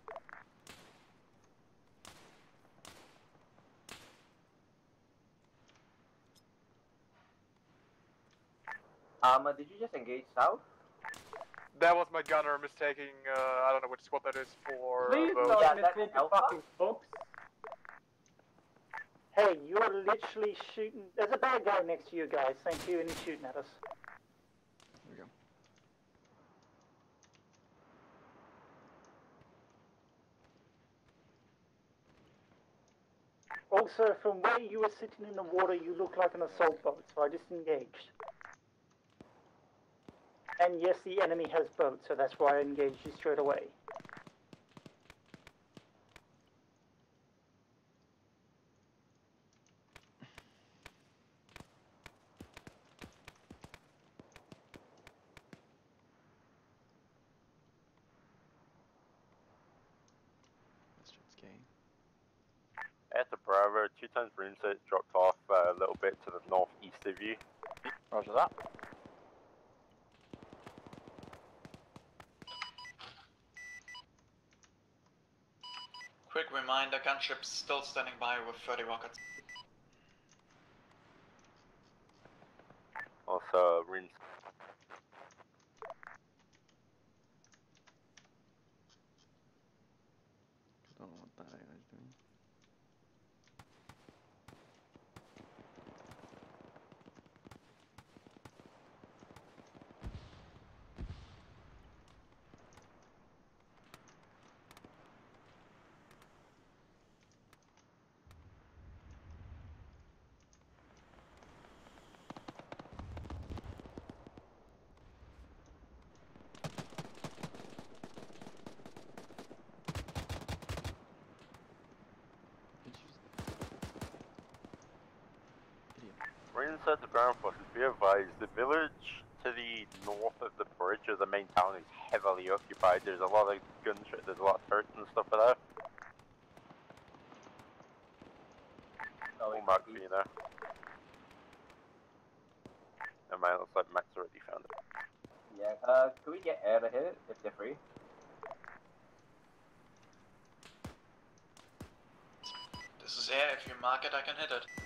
Um, did you just engage south? That was my gunner mistaking, uh, I don't know which squad that is for. Please uh, don't vote. mistake the fucking folks. Hey, you're literally shooting. There's a bad guy next to you guys. Thank you, and he's shooting at us. There we go. Also, from where you were sitting in the water, you look like an assault boat, so I disengaged. And yes, the enemy has boats, so that's why I engaged you straight away. At the Bravo, two times Runset dropped off uh, a little bit to the northeast of you. Roger that. Quick reminder, gunship's still standing by with 30 rockets. Also, uh, Rin we're inside the ground forces. Be advised, the village to the north of the bridge of the main town is heavily occupied. There's a lot of gunshot, there's a lot of turrets and stuff like that. All marked for you there. And mine looks like Max already found it. Yeah, uh, could we get air to hit it if they're free? This is air. If you mark it, I can hit it.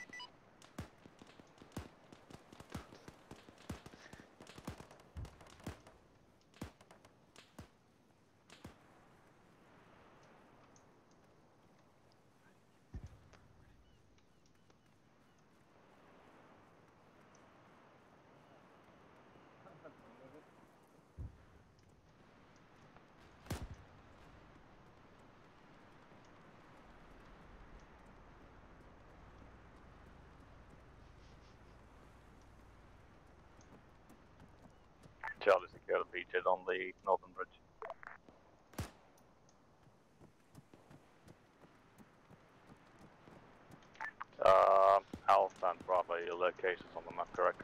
Beaches on the northern bridge. Um, Alpha and Bravo, your locations on the map, correct?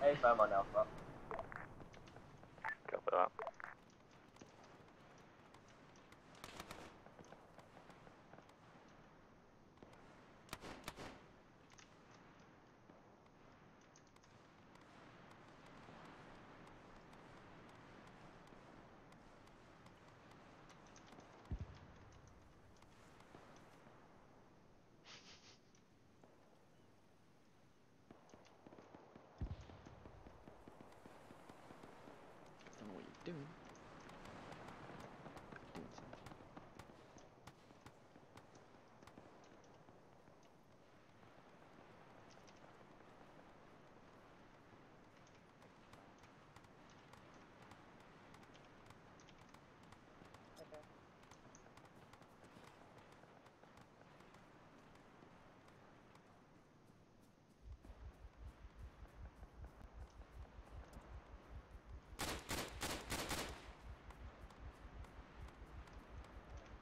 Hey, firm on Alpha. Copy that. Don't know what you're doing.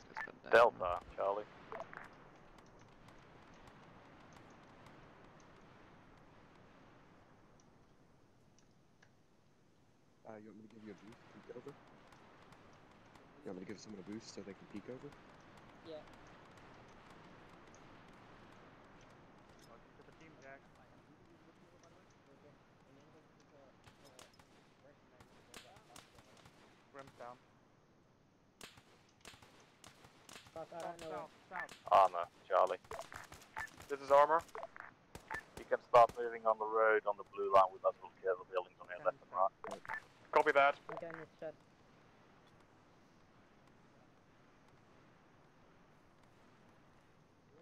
Doing something. Delta, Charlie. Uh, you want me to give you a boost? to Peek over? You want me to give someone a boost so they can peek over? Yeah. Rim's down. Fuck, I don't know. Armor, Charlie. This is armor. You can start moving on the road on the blue line with us. We'll clear the buildings on your left and right. Copy that. I'm getting this shot.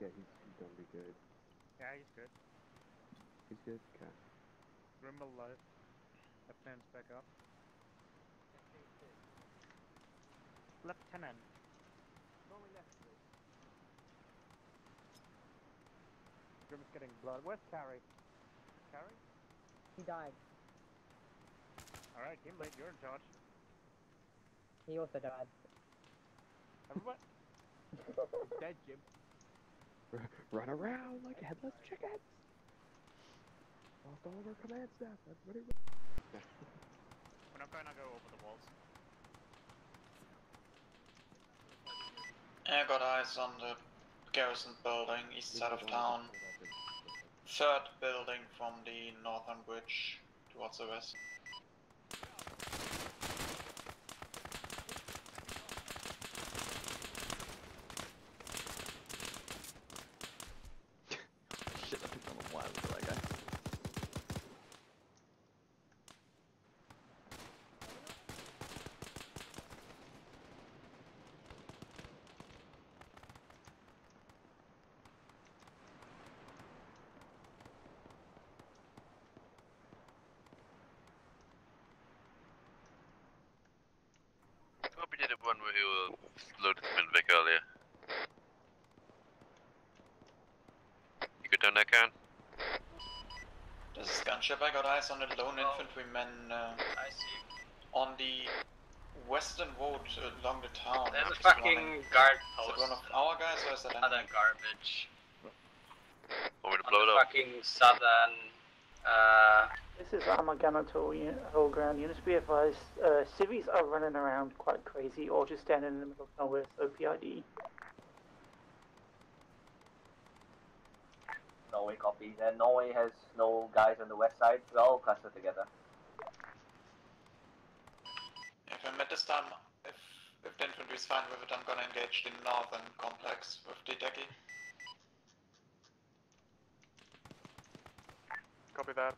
Yeah, he's, he's gonna be good. Yeah, he's good. He's good? Okay. Grim alive. Lieutenant's back up. Lieutenant. Grim's getting blood. Where's Carrie? Carrie? He died. Alright, team lead, you're in charge. He also died. Everybody? Dead, Jim. Run around like headless chickens! Lost all of our command staff. Everybody We're not gonna go over the walls. I got eyes on the garrison building, east side of town. Third building from the northern bridge towards the west. Shit, I picked on a while ago, that guy. Hope you did it one where you loaded them in Vic earlier. You good down there, Karen? This is gunship. I got eyes on a lone infantryman uh, I see. on the western road along the town. There's a fucking running. guard Is it post. one of our guys or is it Other enemy? garbage. Want me to on blow it the up? fucking southern. Uh, This is Armageddon to all, uni- whole ground units. Be advised, uh, civvies are running around quite crazy or just standing in the middle of nowhere, so PID. Norway copy. Then Norway has no guys on the west side. We're all clustered together. If I'm at this time, if, if the infantry is fine with it, I'm gonna engage the northern complex with the Deki. Copy that.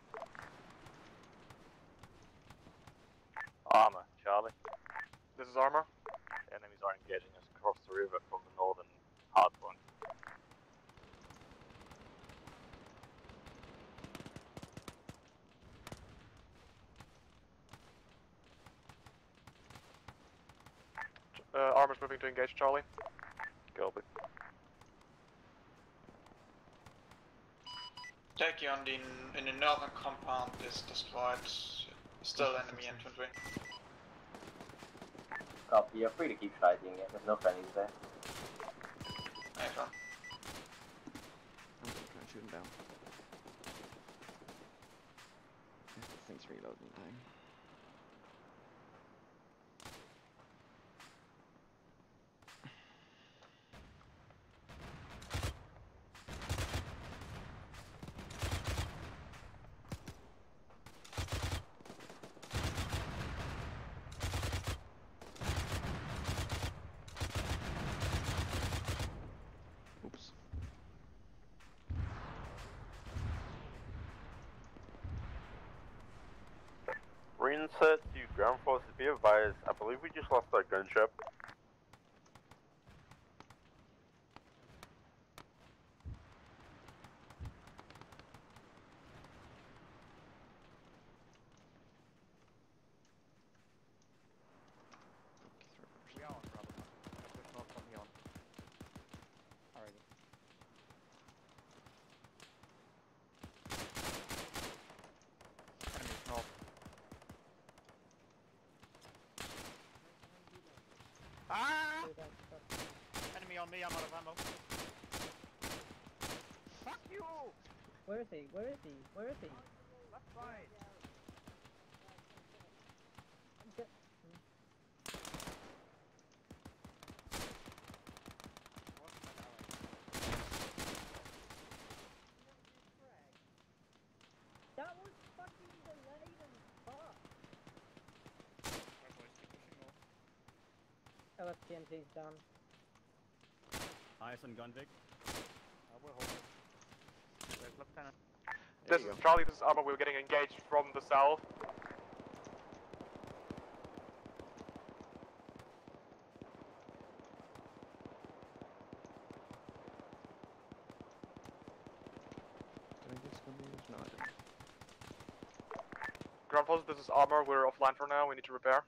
Armor, Charlie. This is armor. Enemies are engaging us across the river from the northern point. Uh, armor's moving to engage Charlie. Copy. Deki on the in the northern compound is destroyed. Still enemy infantry. Copy. You're free to keep fighting. Yeah, there's no friendlies there. Affirm. I'm gonna try and shoot him down. If the thing's reloading time. Reinsert to ground forces. Be advised, I believe we just lost our gunship. We are on Bravo. I'll push north from here on. Alrighty. Enemies north. Ah! Enemy on me, I'm out of ammo. Fuck you! Where is he? Where is he? Where is he? Left side. That was fucking delayed and fuck. LFTMT's done. Eyes on Gunvig. I will hold it. This is Charlie, this is armor. We're getting engaged from the south. Did I get somebody? No, I didn't. Ground forces, this is armor. We're offline for now. We need to repair.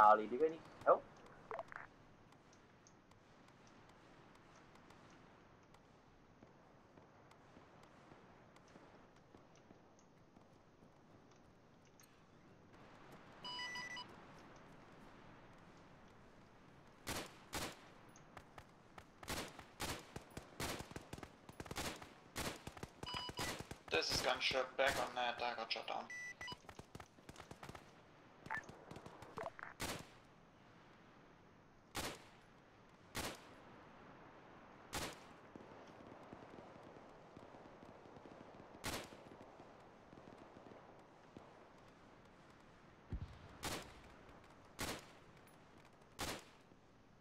Charlie. Do you any help? This is gunship back on net. I got shot down.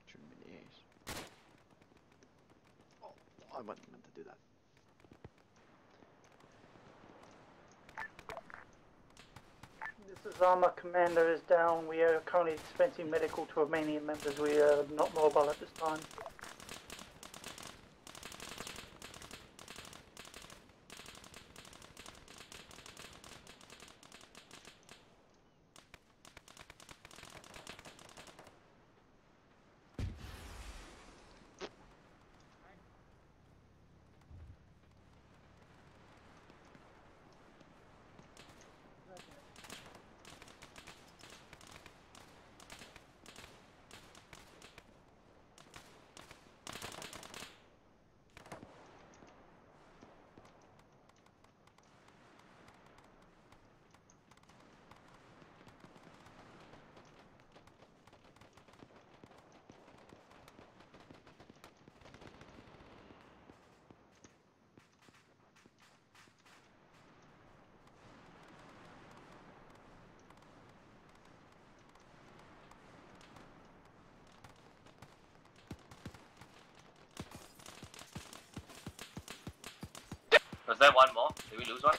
Shouldn't be the ace. Oh, I wasn't meant to do that. Zama commander is down. We are currently dispensing medical to Romanian members. We are not mobile at this time. There one more? Did we lose one?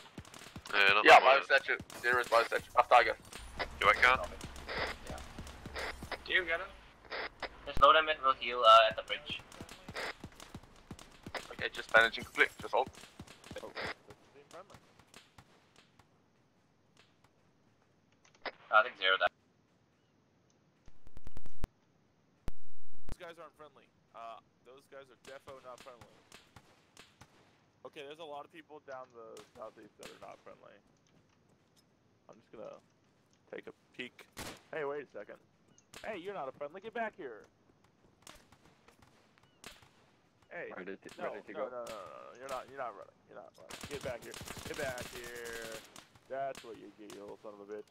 Uh, not Yeah, my one. statue. There is my statue. After I go. You I can. Do you get him? Just load him in, we'll heal uh, at the bridge. Okay, just managing conflict. Just hold. I think zero that. Those guys aren't friendly. Uh, those guys are defo not friendly. Okay, there's a lot of people down the southeast that are not friendly. I'm just gonna take a peek. Hey, wait a second. Hey, you're not a friendly. Get back here. Hey. Ready to- no, ready to no, go? no, no, no, no, You're not. You're not running. You're not running. Get back here. Get back here. That's what you get, you little son of a bitch.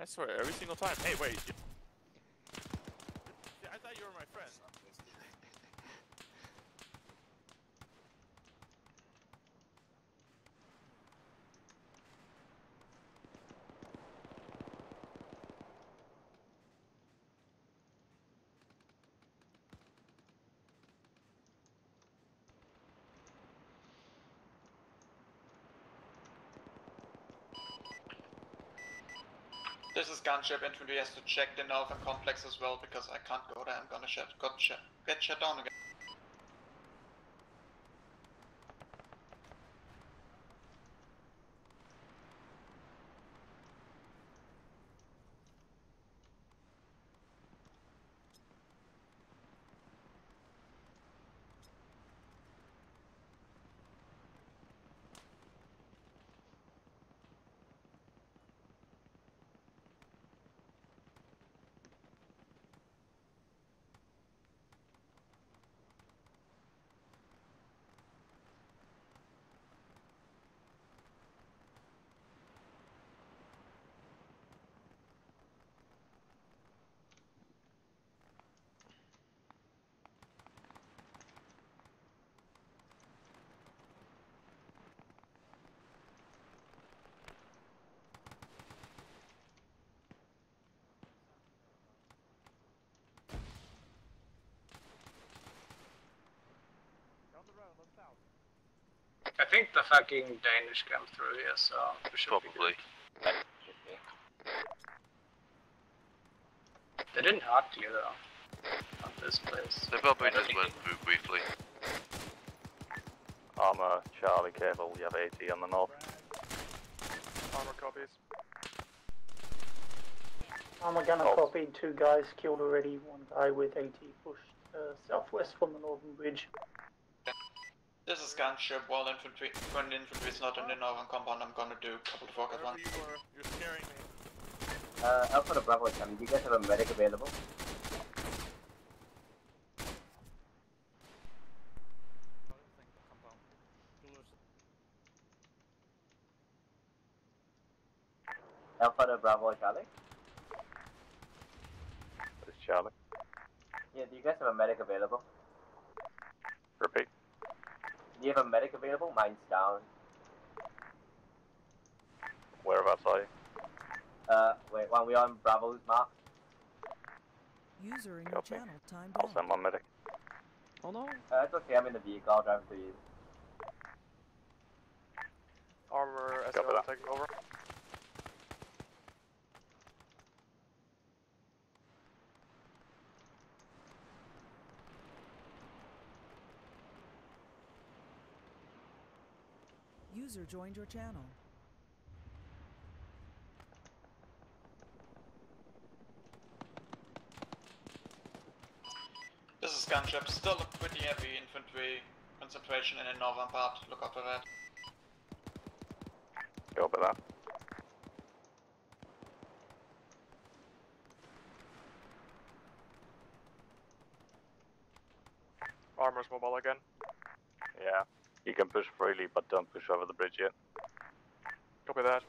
I swear, every single time. Hey, wait. This is gunship. Infantry has to check the northern complex as well because I can't go there. I'm gonna shut, got shut, get shut down again. I think the fucking Danish came through here, so we should be Probably. good. They didn't hard clear though on this place. They probably just think went through briefly. Armor, Charlie, careful. You have AT on the north. Armor copies. I'm gonna Oh. copy two guys killed already. One guy with AT pushed uh, southwest from the northern bridge. This is gunship. While infantry, when the infantry is not in the northern compound, I'm gonna do a couple of work at once. You're scaring me. Uh, Alpha to Bravo coming. Do you guys have a medic available? Alpha to Bravo Charlie? This is Charlie. Yeah, do you guys have a medic available? Repeat. Do you have a medic available? Mine's down. Whereabouts are you? Uh, wait, one we are on Bravo's mark? User in your Copy. channel timed I'll out. send my medic. Oh no. Uh, it's okay, I'm in the vehicle, I'll drive to you. Armor Copy SL that. taking over. User joined your channel. This is gunship. Still a pretty heavy infantry concentration in the northern part. Look out for that. Copy that. Armor's mobile again. Yeah. You can push freely, but don't push over the bridge yet. Copy that.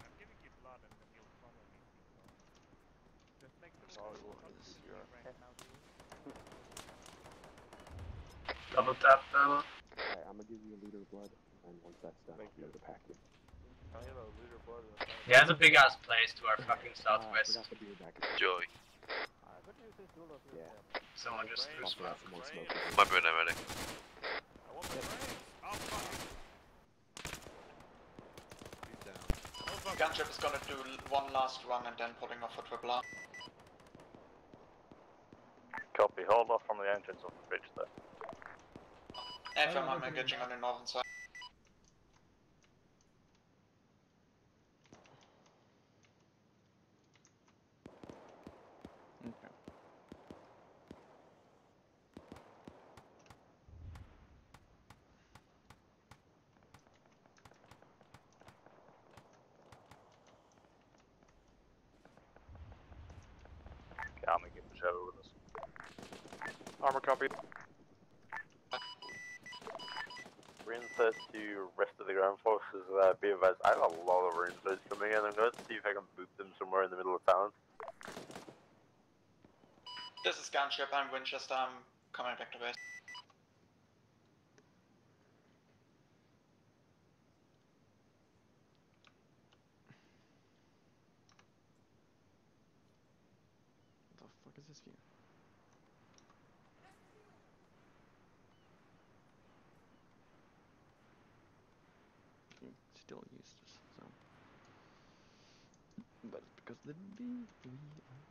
I'm giving you blood and then you'll follow me. Just make the road what is easier right now, dude. Double tap, double. Alright, I'm gonna give you a liter of blood, and once that's done, I'll go to pack you. I have a liter blood. Yeah, it's a big ass place to our fucking Uh, southwest. forgot to. Joey. Good news is Dulos is Yeah. Someone just threw smoke. out some more smoke. My bad, ready. I want the brains. Fuck. He's down. Oh fuck. Gunship is gonna do one last run and then pulling off for triple R. Copy. Hold off from the entrance of the bridge there. FM, I'm engaging on the northern side. Okay. Okay, I'm gonna get the show with us. Armor copy. Reinsert to rest of the ground forces, uh, be advised, I have a lot of reinserts coming in. I'm going to see if I can boot them somewhere in the middle of town. This is Gunship, I'm Winchester, I'm coming back to base. What the fuck is this view? Okay, Still useless, so. But it's because the B we are.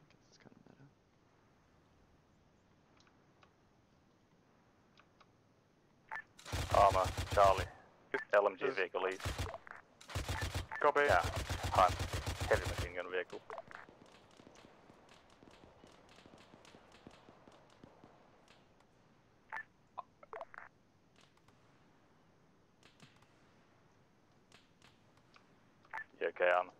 I guess it's kind of meta. Charlie. LMG vehicle east. Copy. Yeah, hunt. Heavy machine gun vehicle. You okay, Armor?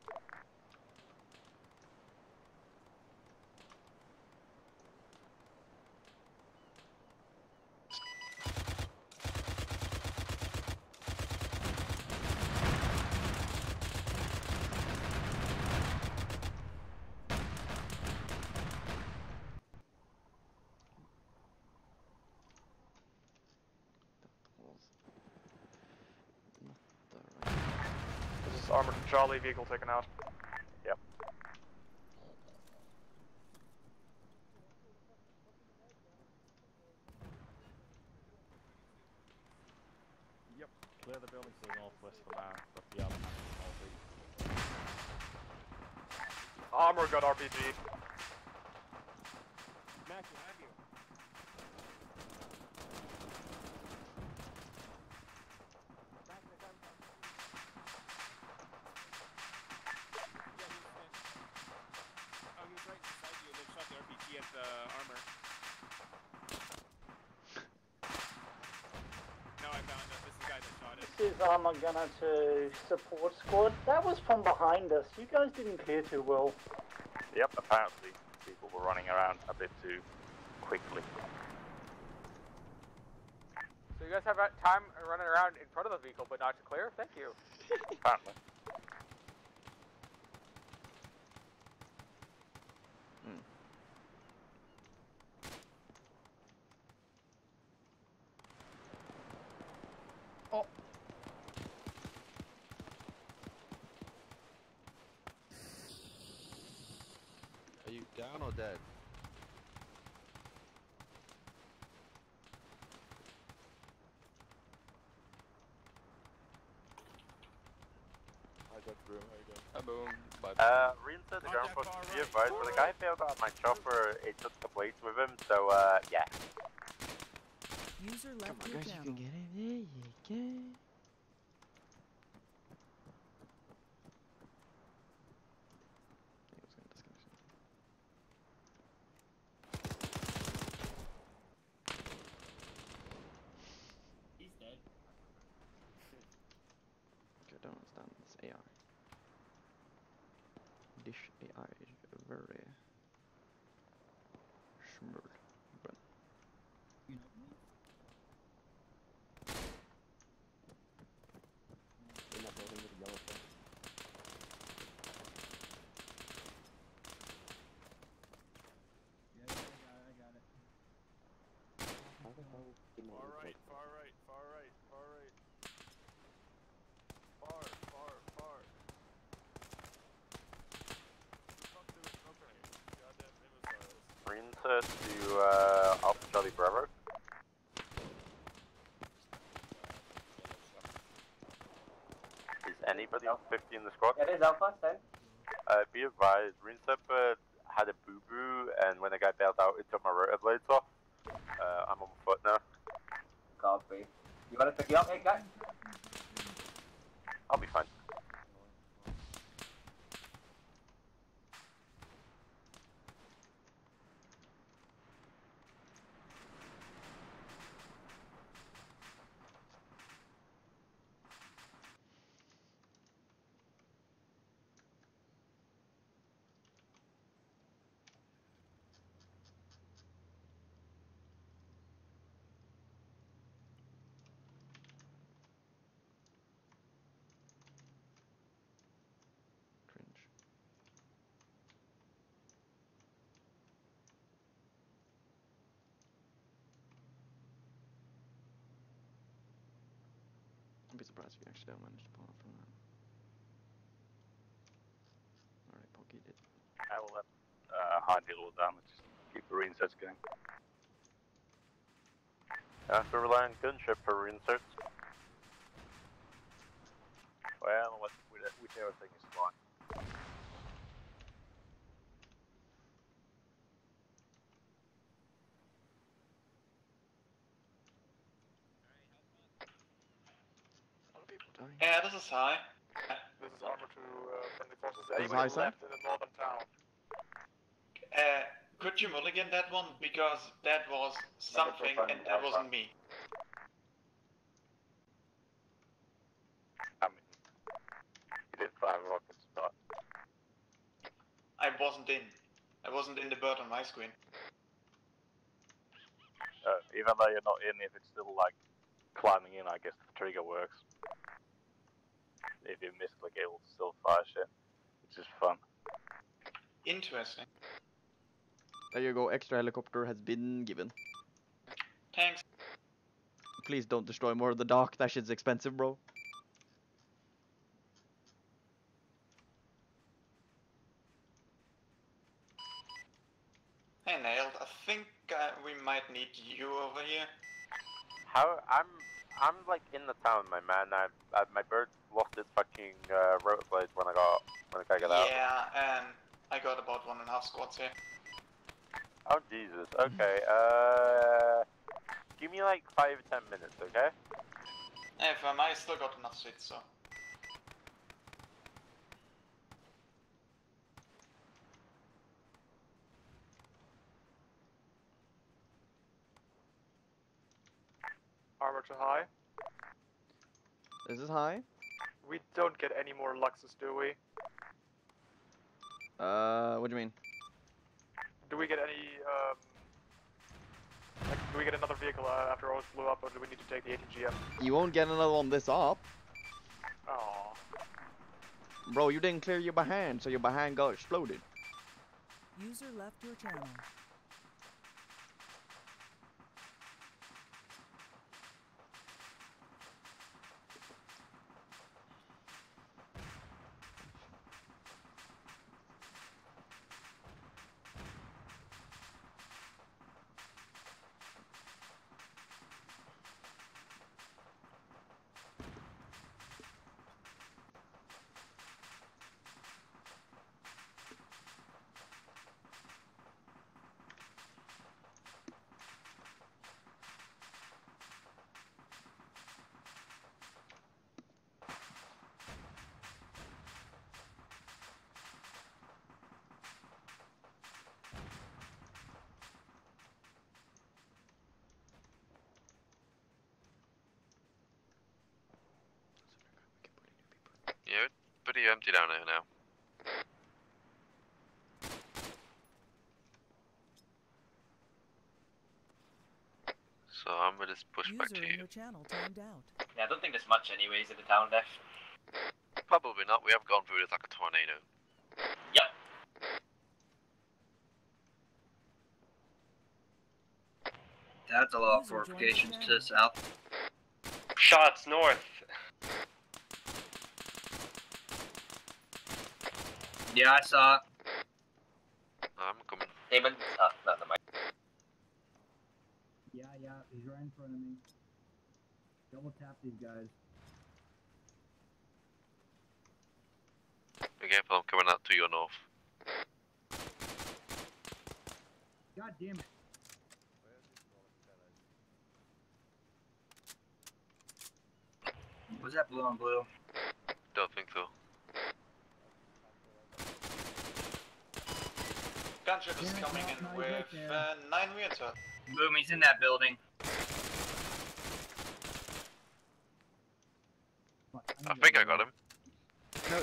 That was not the right. Armored Charlie vehicle taken out. Yep. Yep. Clear the buildings to the northwest for now, but the other half is northeast. Armor got RPG. Mac, you have you. Back the gun. Oh, he was right beside you. They shot the RPG at the armor. No, I found it. This is the guy that shot it. This is Armor Gunner to support squad. That was from behind us. You guys didn't clear too well. Yep, apparently people were running around a bit too quickly. So you guys have uh, time running around in front of the vehicle, but not to clear? Thank you. Apparently. Oh. Down or dead? I got room, I got. Hi, boom. Bye. Uh, reinserted the ground force to be advised, when the guy failed out of my chopper, it took the plates with him, so, uh, yeah. User left Come on, your guys, you can get it. There you go. It was gonna disconnection. He's dead. Okay, I don't understand this AI. This AI is very smart. But You know me? In that building with the yellow thing. Yeah, yeah, I got it, I got it. How the hell did my Far input- right, far right, far right, far right. Far, far, far. Fuck doing okay. Goddamn imbeciles. Reinsert to, uh, Alpha Charlie Bravo. Is anybody on 50 in the squad? It is Alpha, send. Uh, be advised, Rinsepa had a boo-boo, and when the guy bailed out, it took my rotor blades off. Uh, I'm on foot now. Copy. You wanna pick you up, hey guy? I'll be fine. cringe. I'd be surprised if you actually don't manage to pull off from that. Alright, Pokey did. I will let uh, high deal with damage. Keep the reinserts going. Uh, we rely on gunship for reinserts. Well, what, whichever thing is fine. A lot of people dying. Yeah, this is high. This is armor to uh, friendly forces. This is Anybody high side? left in the northern town? Uh, could you mulligan that one? Because that was something and that wasn't me. I mean, you did five rockets, but I wasn't in. I wasn't in the bird on my screen. uh, even though you're not in, if it's still like climbing in, I guess the trigger works. If you miss, like it, will still fire shit, which is fun. Interesting. There you go, extra helicopter has been given. Thanks. Please don't destroy more of the dock, that shit's expensive, bro. Hey, Nailed. I think uh, we might need you over here. How I'm I'm like in the town, my man. I, I my bird lost its fucking uh, rotor blades when I got when the guy got out. Yeah, and I got about one and a half squads here. Oh Jesus. Okay. Uh, give me like five ten minutes, okay? If um, I still got enough seats, so. Armor to high. This is high. We don't get any more Luxus, do we? Uh, what do you mean? Do we get any, um... Like, do we get another vehicle uh, after ours blew up, or do we need to take the ATGM? You won't get another one this up. Oh. Bro, you didn't clear your behind, so your behind got exploded. User left your channel. Pretty empty down here now. So I'm gonna just push back to in you. channel timed out. Yeah, I don't think there's much anyways in the town left. Probably not. We have gone through this like a tornado. Yep. That's a lot of User joined fortifications to the south. Shots north. Yeah, I saw it. I'm coming. Damon, uh, not the mic. Yeah, yeah, he's right in front of me. Double tap these guys. Be careful, I'm coming out to your north. God damn it. Was that blue on blue? Don't think so. Gunship is coming in he's with uh, nine units. Boom, he's in that building. I think I got him. No.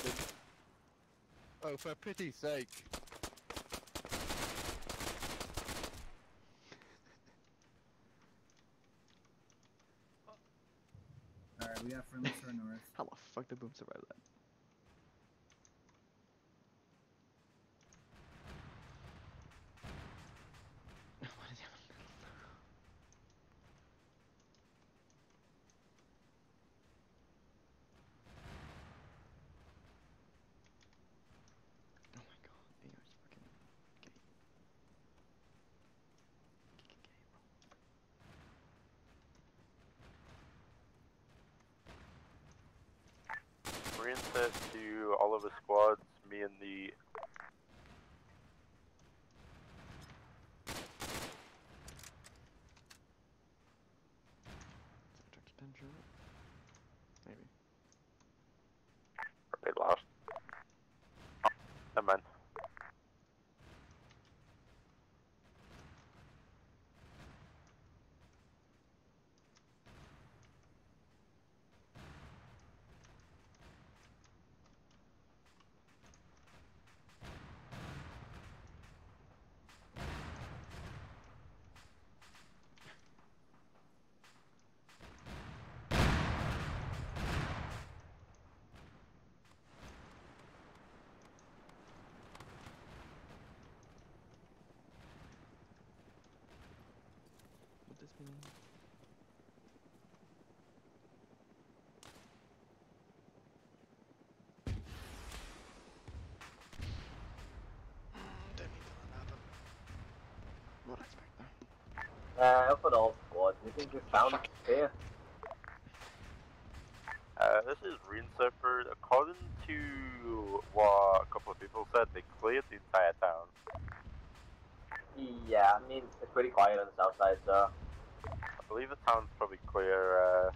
Oh, for pity's sake. Alright, we got friendly to our north. How the fuck did Boom survive that? What is happening? Oh my god, AR's fucking gay. Says to all of the squads, me and the Maybe. They lost. Never mind. Would this mean? Didn't mean for that to happen. What I expect though. Uh, up on all squads. We think we found clear. Uh, this is Rune According to what a couple of people said, they cleared the entire town. Yeah, I mean, it's pretty quiet on the south side, so. I believe the town's probably clear. Uh,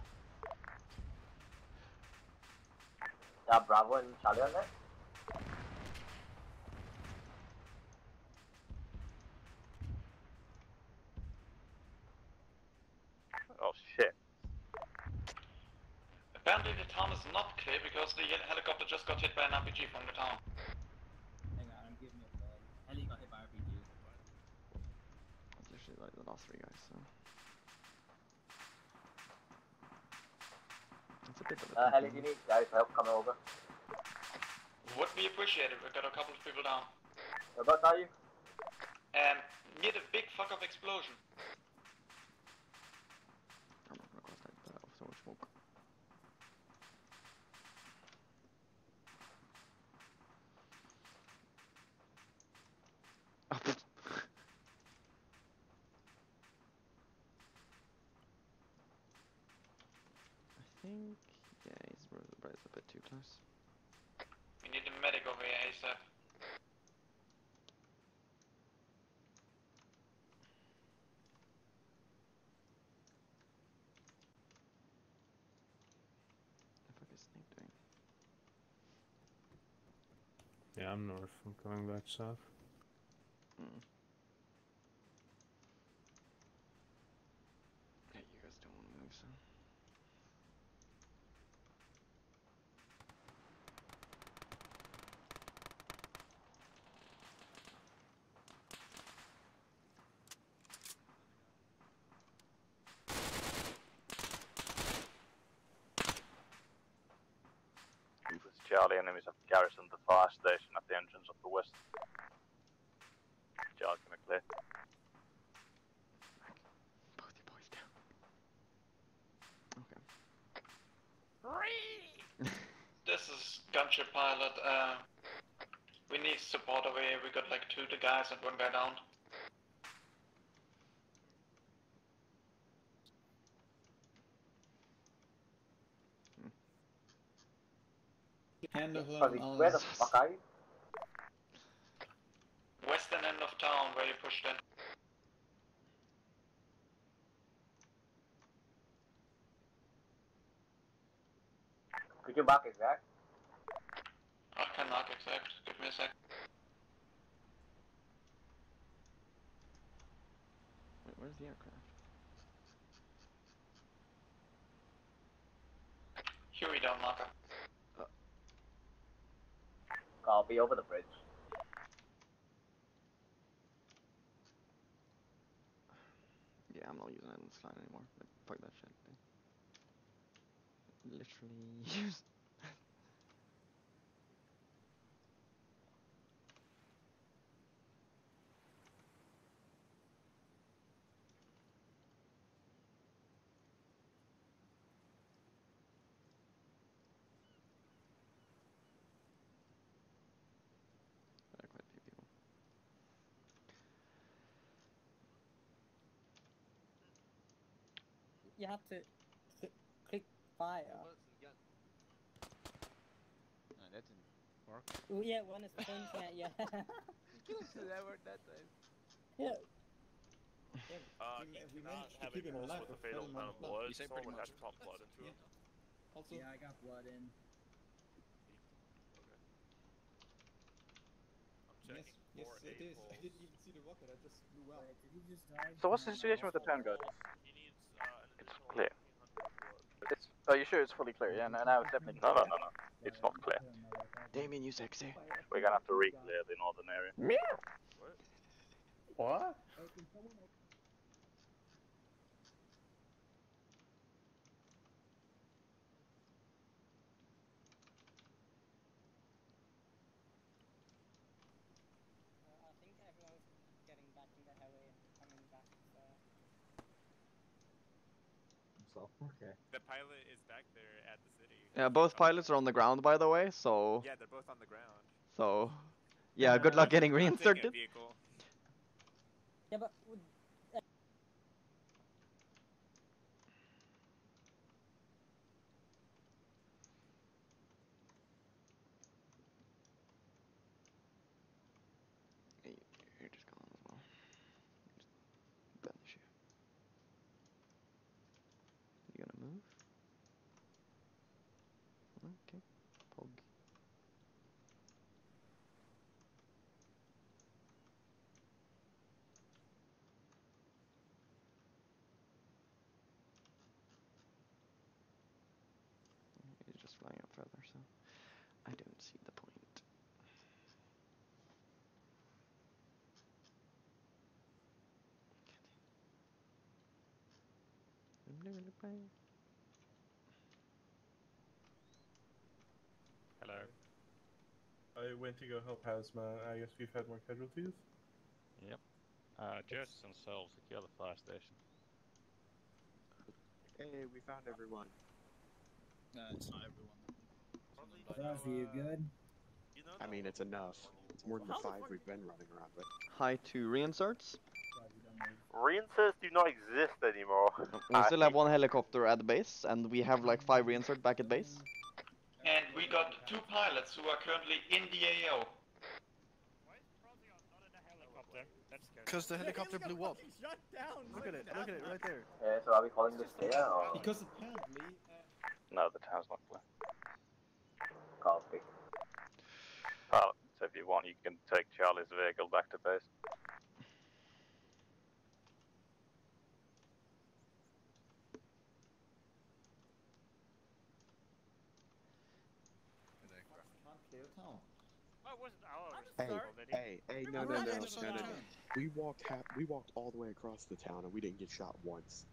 Yeah, Bravo and Charlie on there. oh shit. Apparently the town is not clear because the helicopter just got hit by an RPG from the town. Hang on, I'm giving you a bug. Heli got hit by RPG. That's usually like the last three guys, so. It's a bit of a Uh, Heli, do you need guys help coming over? Would be appreciated. We've got a couple of people down. Whereabouts are you? And near the big fuck up explosion. I'm north. I'm coming back south. Mm. Yeah, you guys don't want to move, so. Charlie, enemies have garrisoned the fire station at the entrance of the west. Charlie, can we clear? This is gunship pilot. Uh, we need support over here. We got like two the guys and one guy down. Hand of Sorry, where the fuck are you? Western end of town where you pushed in. Could you mark exact? I can mark exact. Give me a sec. Wait, where's the aircraft? Huey down marker. I'll be over the bridge. Yeah, I'm not using Island Slide anymore. Fuck that shit. Literally You have to cl- click fire. that didn't work. Oh, yeah, one is pointing at you. that worked that time. yeah. Uh, We- we cannot managed to keep him alive with a fatal amount of months. blood. Someone pretty would have to pump blood into him. Also, Yeah, I got blood in. I'm yes, yes, for it a is. I didn't even see the rocket. I just blew out. Did you just die? So what's the situation with the town, guys? He needs uh, an It's clear. It's, are you sure it's fully clear? Yeah, no, now it's definitely No, no, no, no. It's not clear. Damien, you sexy. We're gonna have to re-clear the northern area. Meow! What? Uh, I think everyone's getting back in the highway and coming back. So. Okay. The pilot is back there at the city. Yeah, both pilots are on the ground, by the way. So. Yeah, they're both on the ground. So. Yeah, good luck uh, getting I'll take a reinserted. Yeah, but would, Hey, You're just gone as well. Just banish you. You gonna move? Okay. Pog. He's up further, so I don't see the point. Hello. I went to go help Hazma. I guess we've had more casualties. Yep. Uh, just themselves secure the fire station. Hey, we found everyone. No, it's not everyone. Fuzzy, you good? I mean, it's enough. It's more than the five we've been running around with. Hi to reinserts. Reinserts do not exist anymore. We still have one helicopter at the base, and we have like five reinsert back at base. And we got two pilots who are currently in the AO. Because the helicopter blew up. Shut down! Look at it, look at it right there. Yeah, so are we calling this clear or Because apparently, uh, No, the town's not clear. Copy? Pilot, so if you want, you can take Charlie's vehicle back to base. can't clear town. Oh, it wasn't ours. Hey, hey, hey, no, no, We're no, no, no, no. We walked ha- we walked all the way across the town and we didn't get shot once.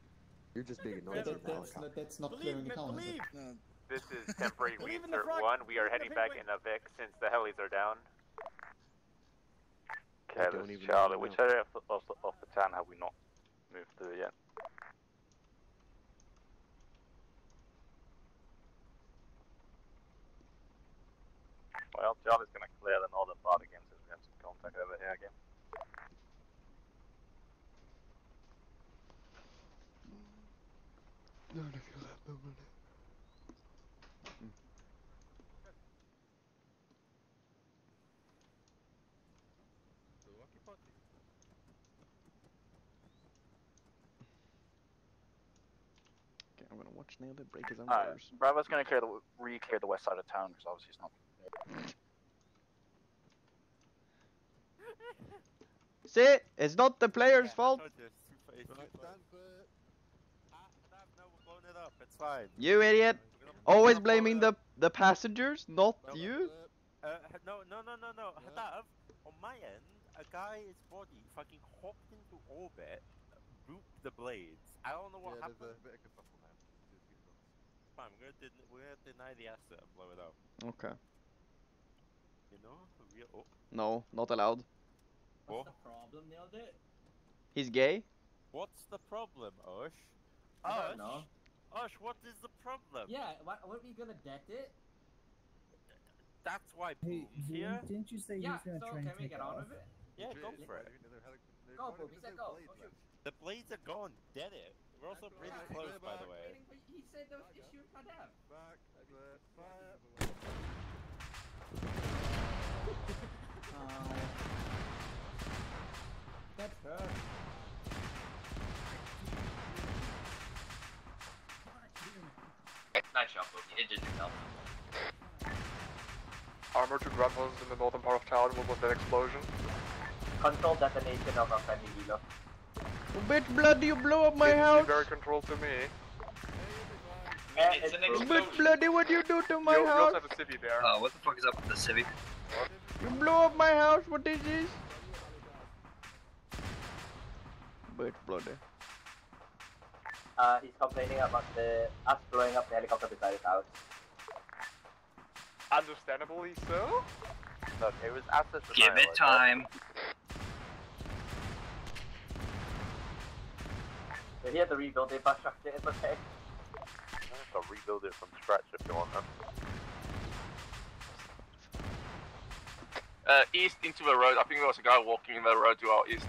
You're just being annoying That, that's, that's not clearing the town, is it? No, this is temporary We're reinsert one. We are heading back in a Vic since the helis are down. Okay, this is Charlie. Which area of the, of, the, of the town have we not moved through yet? Well, Charlie's gonna clear the northern part again since we have some contact over here again. Okay, I'm gonna watch Nailed It break his own Alright, nose. Bravo's gonna clear the re-clear the west side of town because obviously it's not. See, it's not the player's fault. It's fine. You idiot! Always blaming the the passengers, not you. Uh, no, no, no, no, no. Hadav, on my end, a guy's body fucking hopped into orbit, looped the blades. I don't know what yeah, happened. there's a bit of kerfuffle now. Fine, we're gonna, den- we're gonna deny the asset and blow it up. Okay. You know? Real. Oh. No, not allowed. What? the problem? Nailed it. He's gay. What's the problem, Osh? I Osh? don't. Osh, what is the problem? Yeah, why, weren't we gonna debt it? That's why Hey, here. Didn't you say Yeah, you was gonna so try and we take get it on off? with it? Yeah, go for it. Go, Booby, said go. go shoot. The blades are gone. Dead it. We're also pretty Yeah, close, we're by back. the way. He said there was issue with Madame. Back, clear, fire. That's her. Nice shot, Boogie. It didn't help. Armor to Grandma's in the northern part of town was an explosion. Control detonation of a friendly dealer. Bitch, bloody, you blow up my Didn't house. very controlled to me. it's an Bitch, bloody, what you do to my you, you house? also have a civvy there. Uh, what the fuck is up with the Civic? You blow up my house. What is this? Bitch, bloody. Uh, he's complaining about the us blowing up the helicopter beside his house. Understandably so. Look, it was asset Give it okay? Time. We're here to rebuild it, the infrastructure, it's okay. So rebuild it from scratch if you want them. Uh, east into the road. I think there was a guy walking in the road to our east.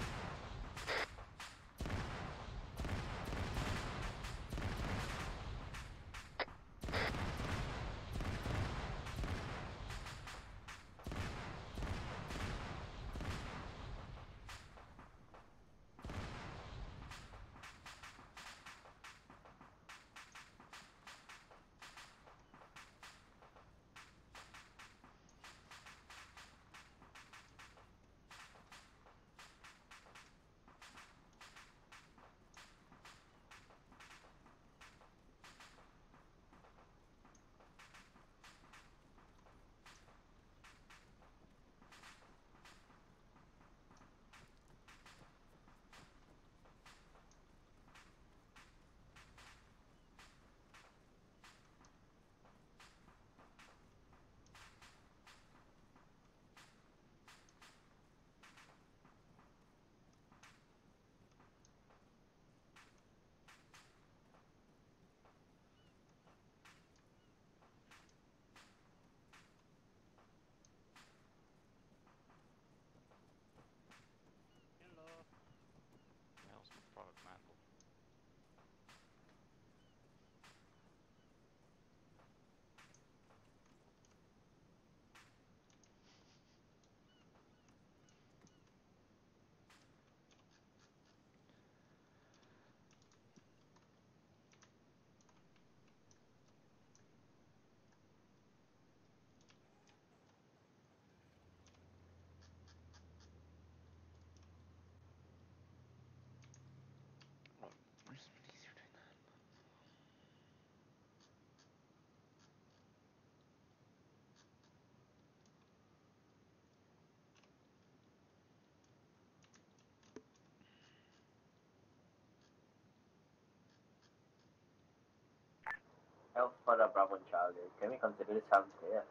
Alpha Bravo and Charlie, can we consider this town clear?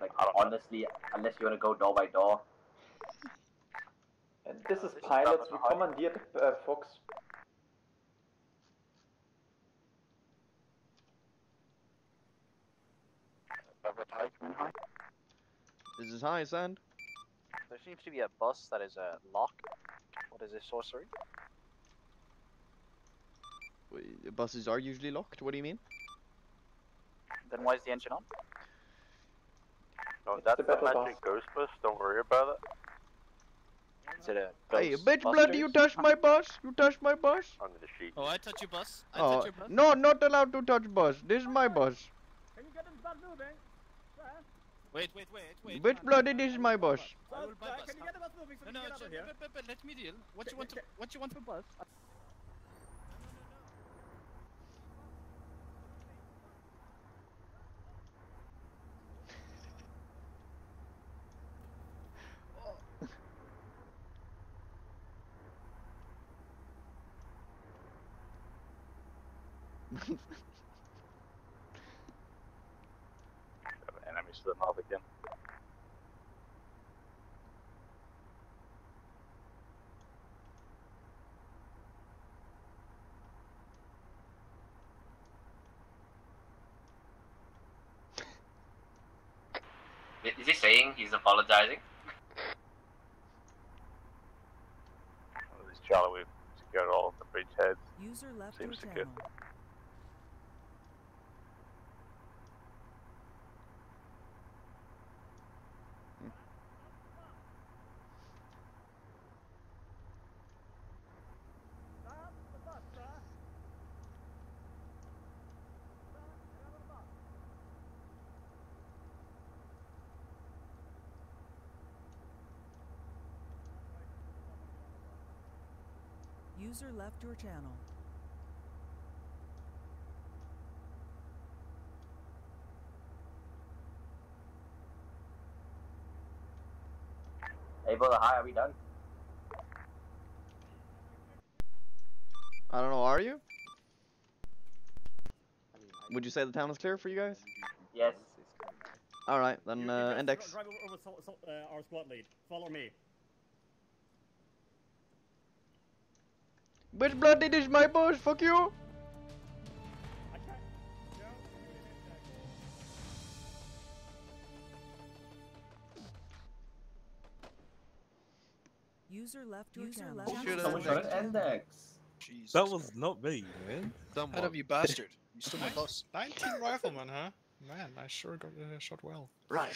Like, honestly, unless you want to go door by door. And this is pilots. We commandeered uh, Fox. This is high, Sand. There seems to be a bus that is uh, locked. What is this sorcery? Wait, Buses are usually locked. What do you mean? Then why is the engine on? No, that's the the battle magic ghost bus. Don't worry about it. Is it a Hey, ghost bitch, bloody! You busters? touched my bus. You touched my bus. Under the sheet. Oh, I touch your bus. I Oh touch your bus. no, not allowed to touch bus. This is my bus. Can you get them to start moving? Wait, wait, wait, wait. Bitch, bloody! This is my bus. I will buy bus. can you get the bus moving so No, no, get out of here? but, but, but let me deal. What you want to, what you want for bus? Enemies to the north again. Is he saying he's apologizing? This Charlie, we've secured all of the bridgeheads. User left Seems your secure. channel. Stop the bus, sir. Sir, get out of the bus. User left your channel. Able to high, are we done? I don't know. Are you? Would you say the town is clear for you guys? Yes. All right, then You- you uh, index. Drive over, over so, so, uh, our squad lead. Follow me. Bitch, bloody! This is my bus. Fuck you. I can't. No. User left your User channel. left your Should Someone shot an index. That was not me, man. Hadav you bastard. You stole my bus. 19 rifleman, huh? Man, I sure got uh, shot well. Right.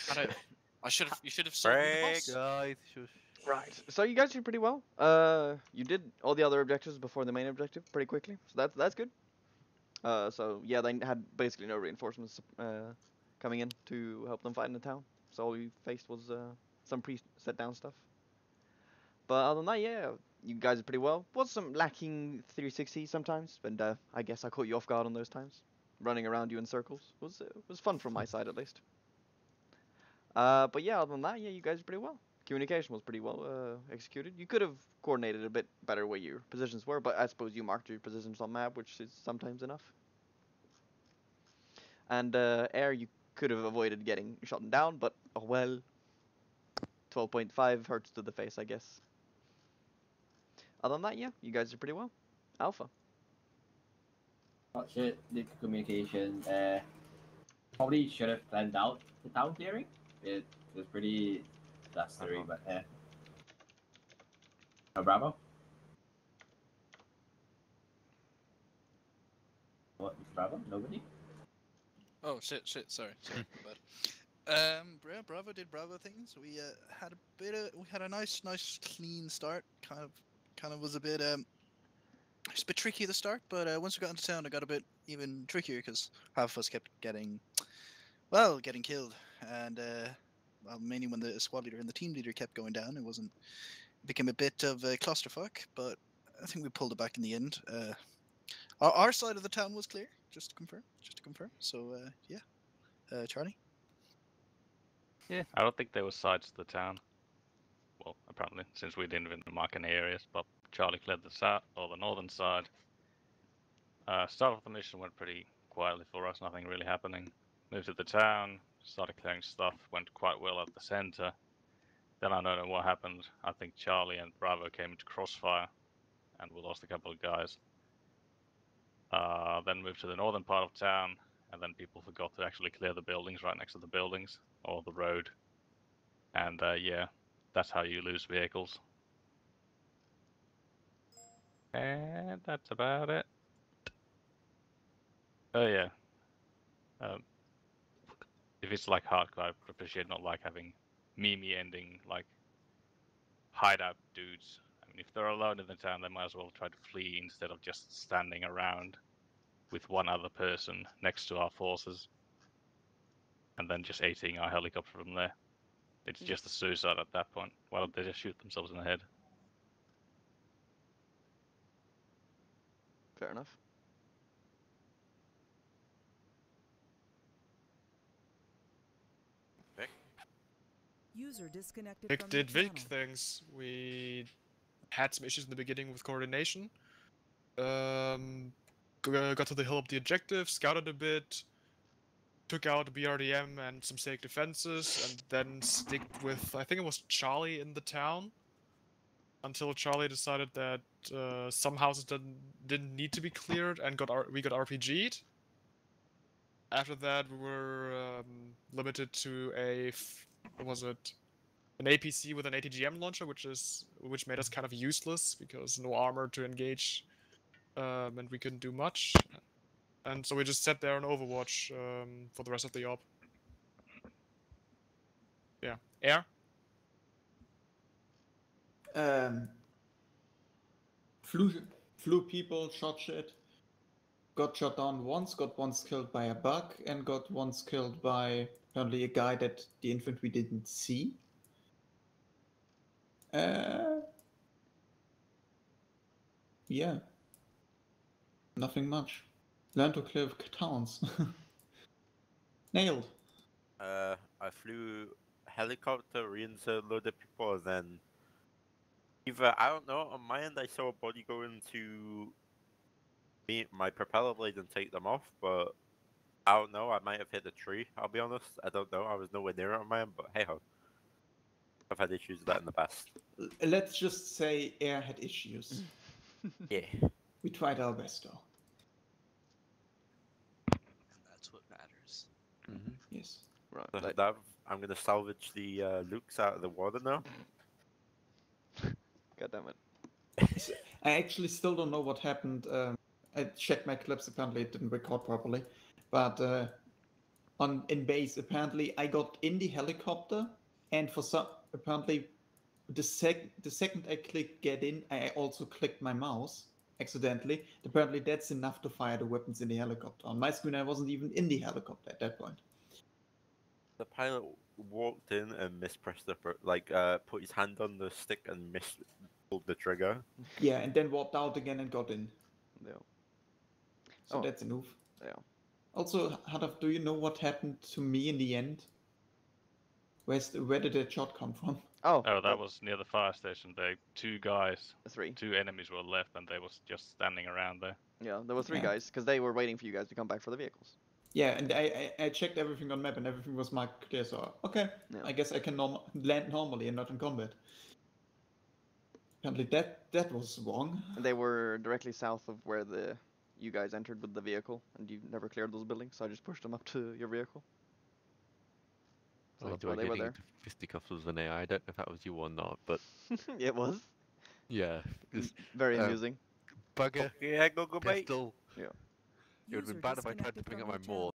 I should have. You should have sold me the Break, bus. guys. Shush. Right. So you guys did pretty well. Uh, you did all the other objectives before the main objective pretty quickly. So that's that's good. Uh, so yeah, they had basically no reinforcements uh, coming in to help them fight in the town. So all you faced was uh, some pre-set down stuff. But other than that, yeah, you guys did pretty well. Was some lacking 360 sometimes, and uh, I guess I caught you off guard on those times. Running around you in circles was uh, was fun from my side at least. Uh, but yeah, other than that, yeah, you guys did pretty well. Communication was pretty well uh, executed. You could have coordinated a bit better where your positions were, but I suppose you marked your positions on map, which is sometimes enough. And uh, air, you could have avoided getting shot down, but oh well. 12.5 hurts to the face, I guess. Other than that, yeah, you guys did pretty well. Alpha. Oh shit, the communication. Uh, probably should have planned out the town clearing. It was pretty disastery, but eh. Oh, Bravo? What, Bravo? Nobody? Oh shit, shit, sorry, sorry. Um, Bra- Bravo did Bravo things. We uh, had a bit of, we had a nice, nice clean start. Kind of, kind of was a bit um, it's a bit tricky at the start, but uh, once we got into town, it got a bit even trickier because half of us kept getting, well, getting killed, and uh, mainly when the squad leader and the team leader kept going down, it wasn't, it became a bit of a clusterfuck. But I think we pulled it back in the end. Uh, our, our side of the town was clear, just to confirm, just to confirm. So uh, yeah, uh, Charlie. Yeah, I don't think there were sides to the town. Well, apparently, since we didn't even mark any areas, but Charlie cleared the south or the northern side. Uh, start of the mission went pretty quietly for us, nothing really happening. Moved to the town, started clearing stuff, went quite well at the center. Then I don't know what happened. I think Charlie and Bravo came into crossfire, and we lost a couple of guys. Uh, then moved to the northern part of town, and then people forgot to actually clear the buildings right next to the buildings or the road. And uh, yeah, that's how you lose vehicles. And that's about it. Oh yeah. Um, if it's like hardcore, I appreciate not like having meme ending like hideout dudes. I mean, if they're alone in the town, they might as well try to flee instead of just standing around with one other person next to our forces, and then just eating our helicopter from there. It's mm. just a suicide at that point. Why don't they just shoot themselves in the head? Fair enough. User disconnected Vic did Vic things. We had some issues in the beginning with coordination. Um, got to the hill of the objective, scouted a bit, took out BRDM and some stake defenses, and then sticked with I think it was Charlie in the town. Until Charlie decided that uh, some houses didn't didn't need to be cleared and got R- we got RPG'd. After that, we were um, limited to a was it an APC with an ATGM launcher, which is which made us kind of useless because no armor to engage, um, and we couldn't do much. And so we just sat there on Overwatch um, for the rest of the op. Yeah, air. Um, flew, flew people, shot shit. Got shot down once, got once killed by a bug, and got once killed by apparently a guy that the infantry didn't see. Uh, yeah. Nothing much. Learn to clear towns. Nailed. Uh, I flew helicopter, reinserted loaded people, then either I don't know. On my end, I saw a body go into my propeller blade and take them off, but I don't know. I might have hit a tree. I'll be honest. I don't know. I was nowhere near it on my end, but hey ho. I've had issues with that in the past. Let's just say air had issues. Yeah. We tried our best though. That's what matters. Yes. Right. So that, I'm gonna salvage the uh, Lukes out of the water now. God damn it. I actually still don't know what happened. Um, I checked my clips. Apparently, it didn't record properly. But uh, on in base, apparently, I got in the helicopter, and for some, apparently, the sec the second I clicked get in, I also clicked my mouse accidentally. Apparently, that's enough to fire the weapons in the helicopter. On my screen, I wasn't even in the helicopter at that point. The pilot walked in and mispressed the br- like uh put his hand on the stick and miss pulled the trigger. Yeah, and then walked out again and got in. Yeah. So Oh. that's a move. Yeah. Also, Hadav, do you know what happened to me in the end? Where's the, where did that shot come from? Oh. Oh, that oh. was near the fire station. They two guys, three, two enemies were left, and they was just standing around there. Yeah, there were three Yeah. guys because they were waiting for you guys to come back for the vehicles. Yeah, and I, I, I checked everything on map and everything was marked clear, so okay. Yeah. I guess I can norm- land normally and not in combat. Apparently that that was wrong. And they were directly south of where the you guys entered with the vehicle, and you never cleared those buildings, so I just pushed them up to your vehicle. So I that's enjoy why they were getting there. into fisticuffs with an AI. I don't know if that was you or not, but it was. yeah, just, Very um, amusing. Bugger, Yeah, go go bait. pistol. Yeah. It would have been bad if I tried to bring up my maul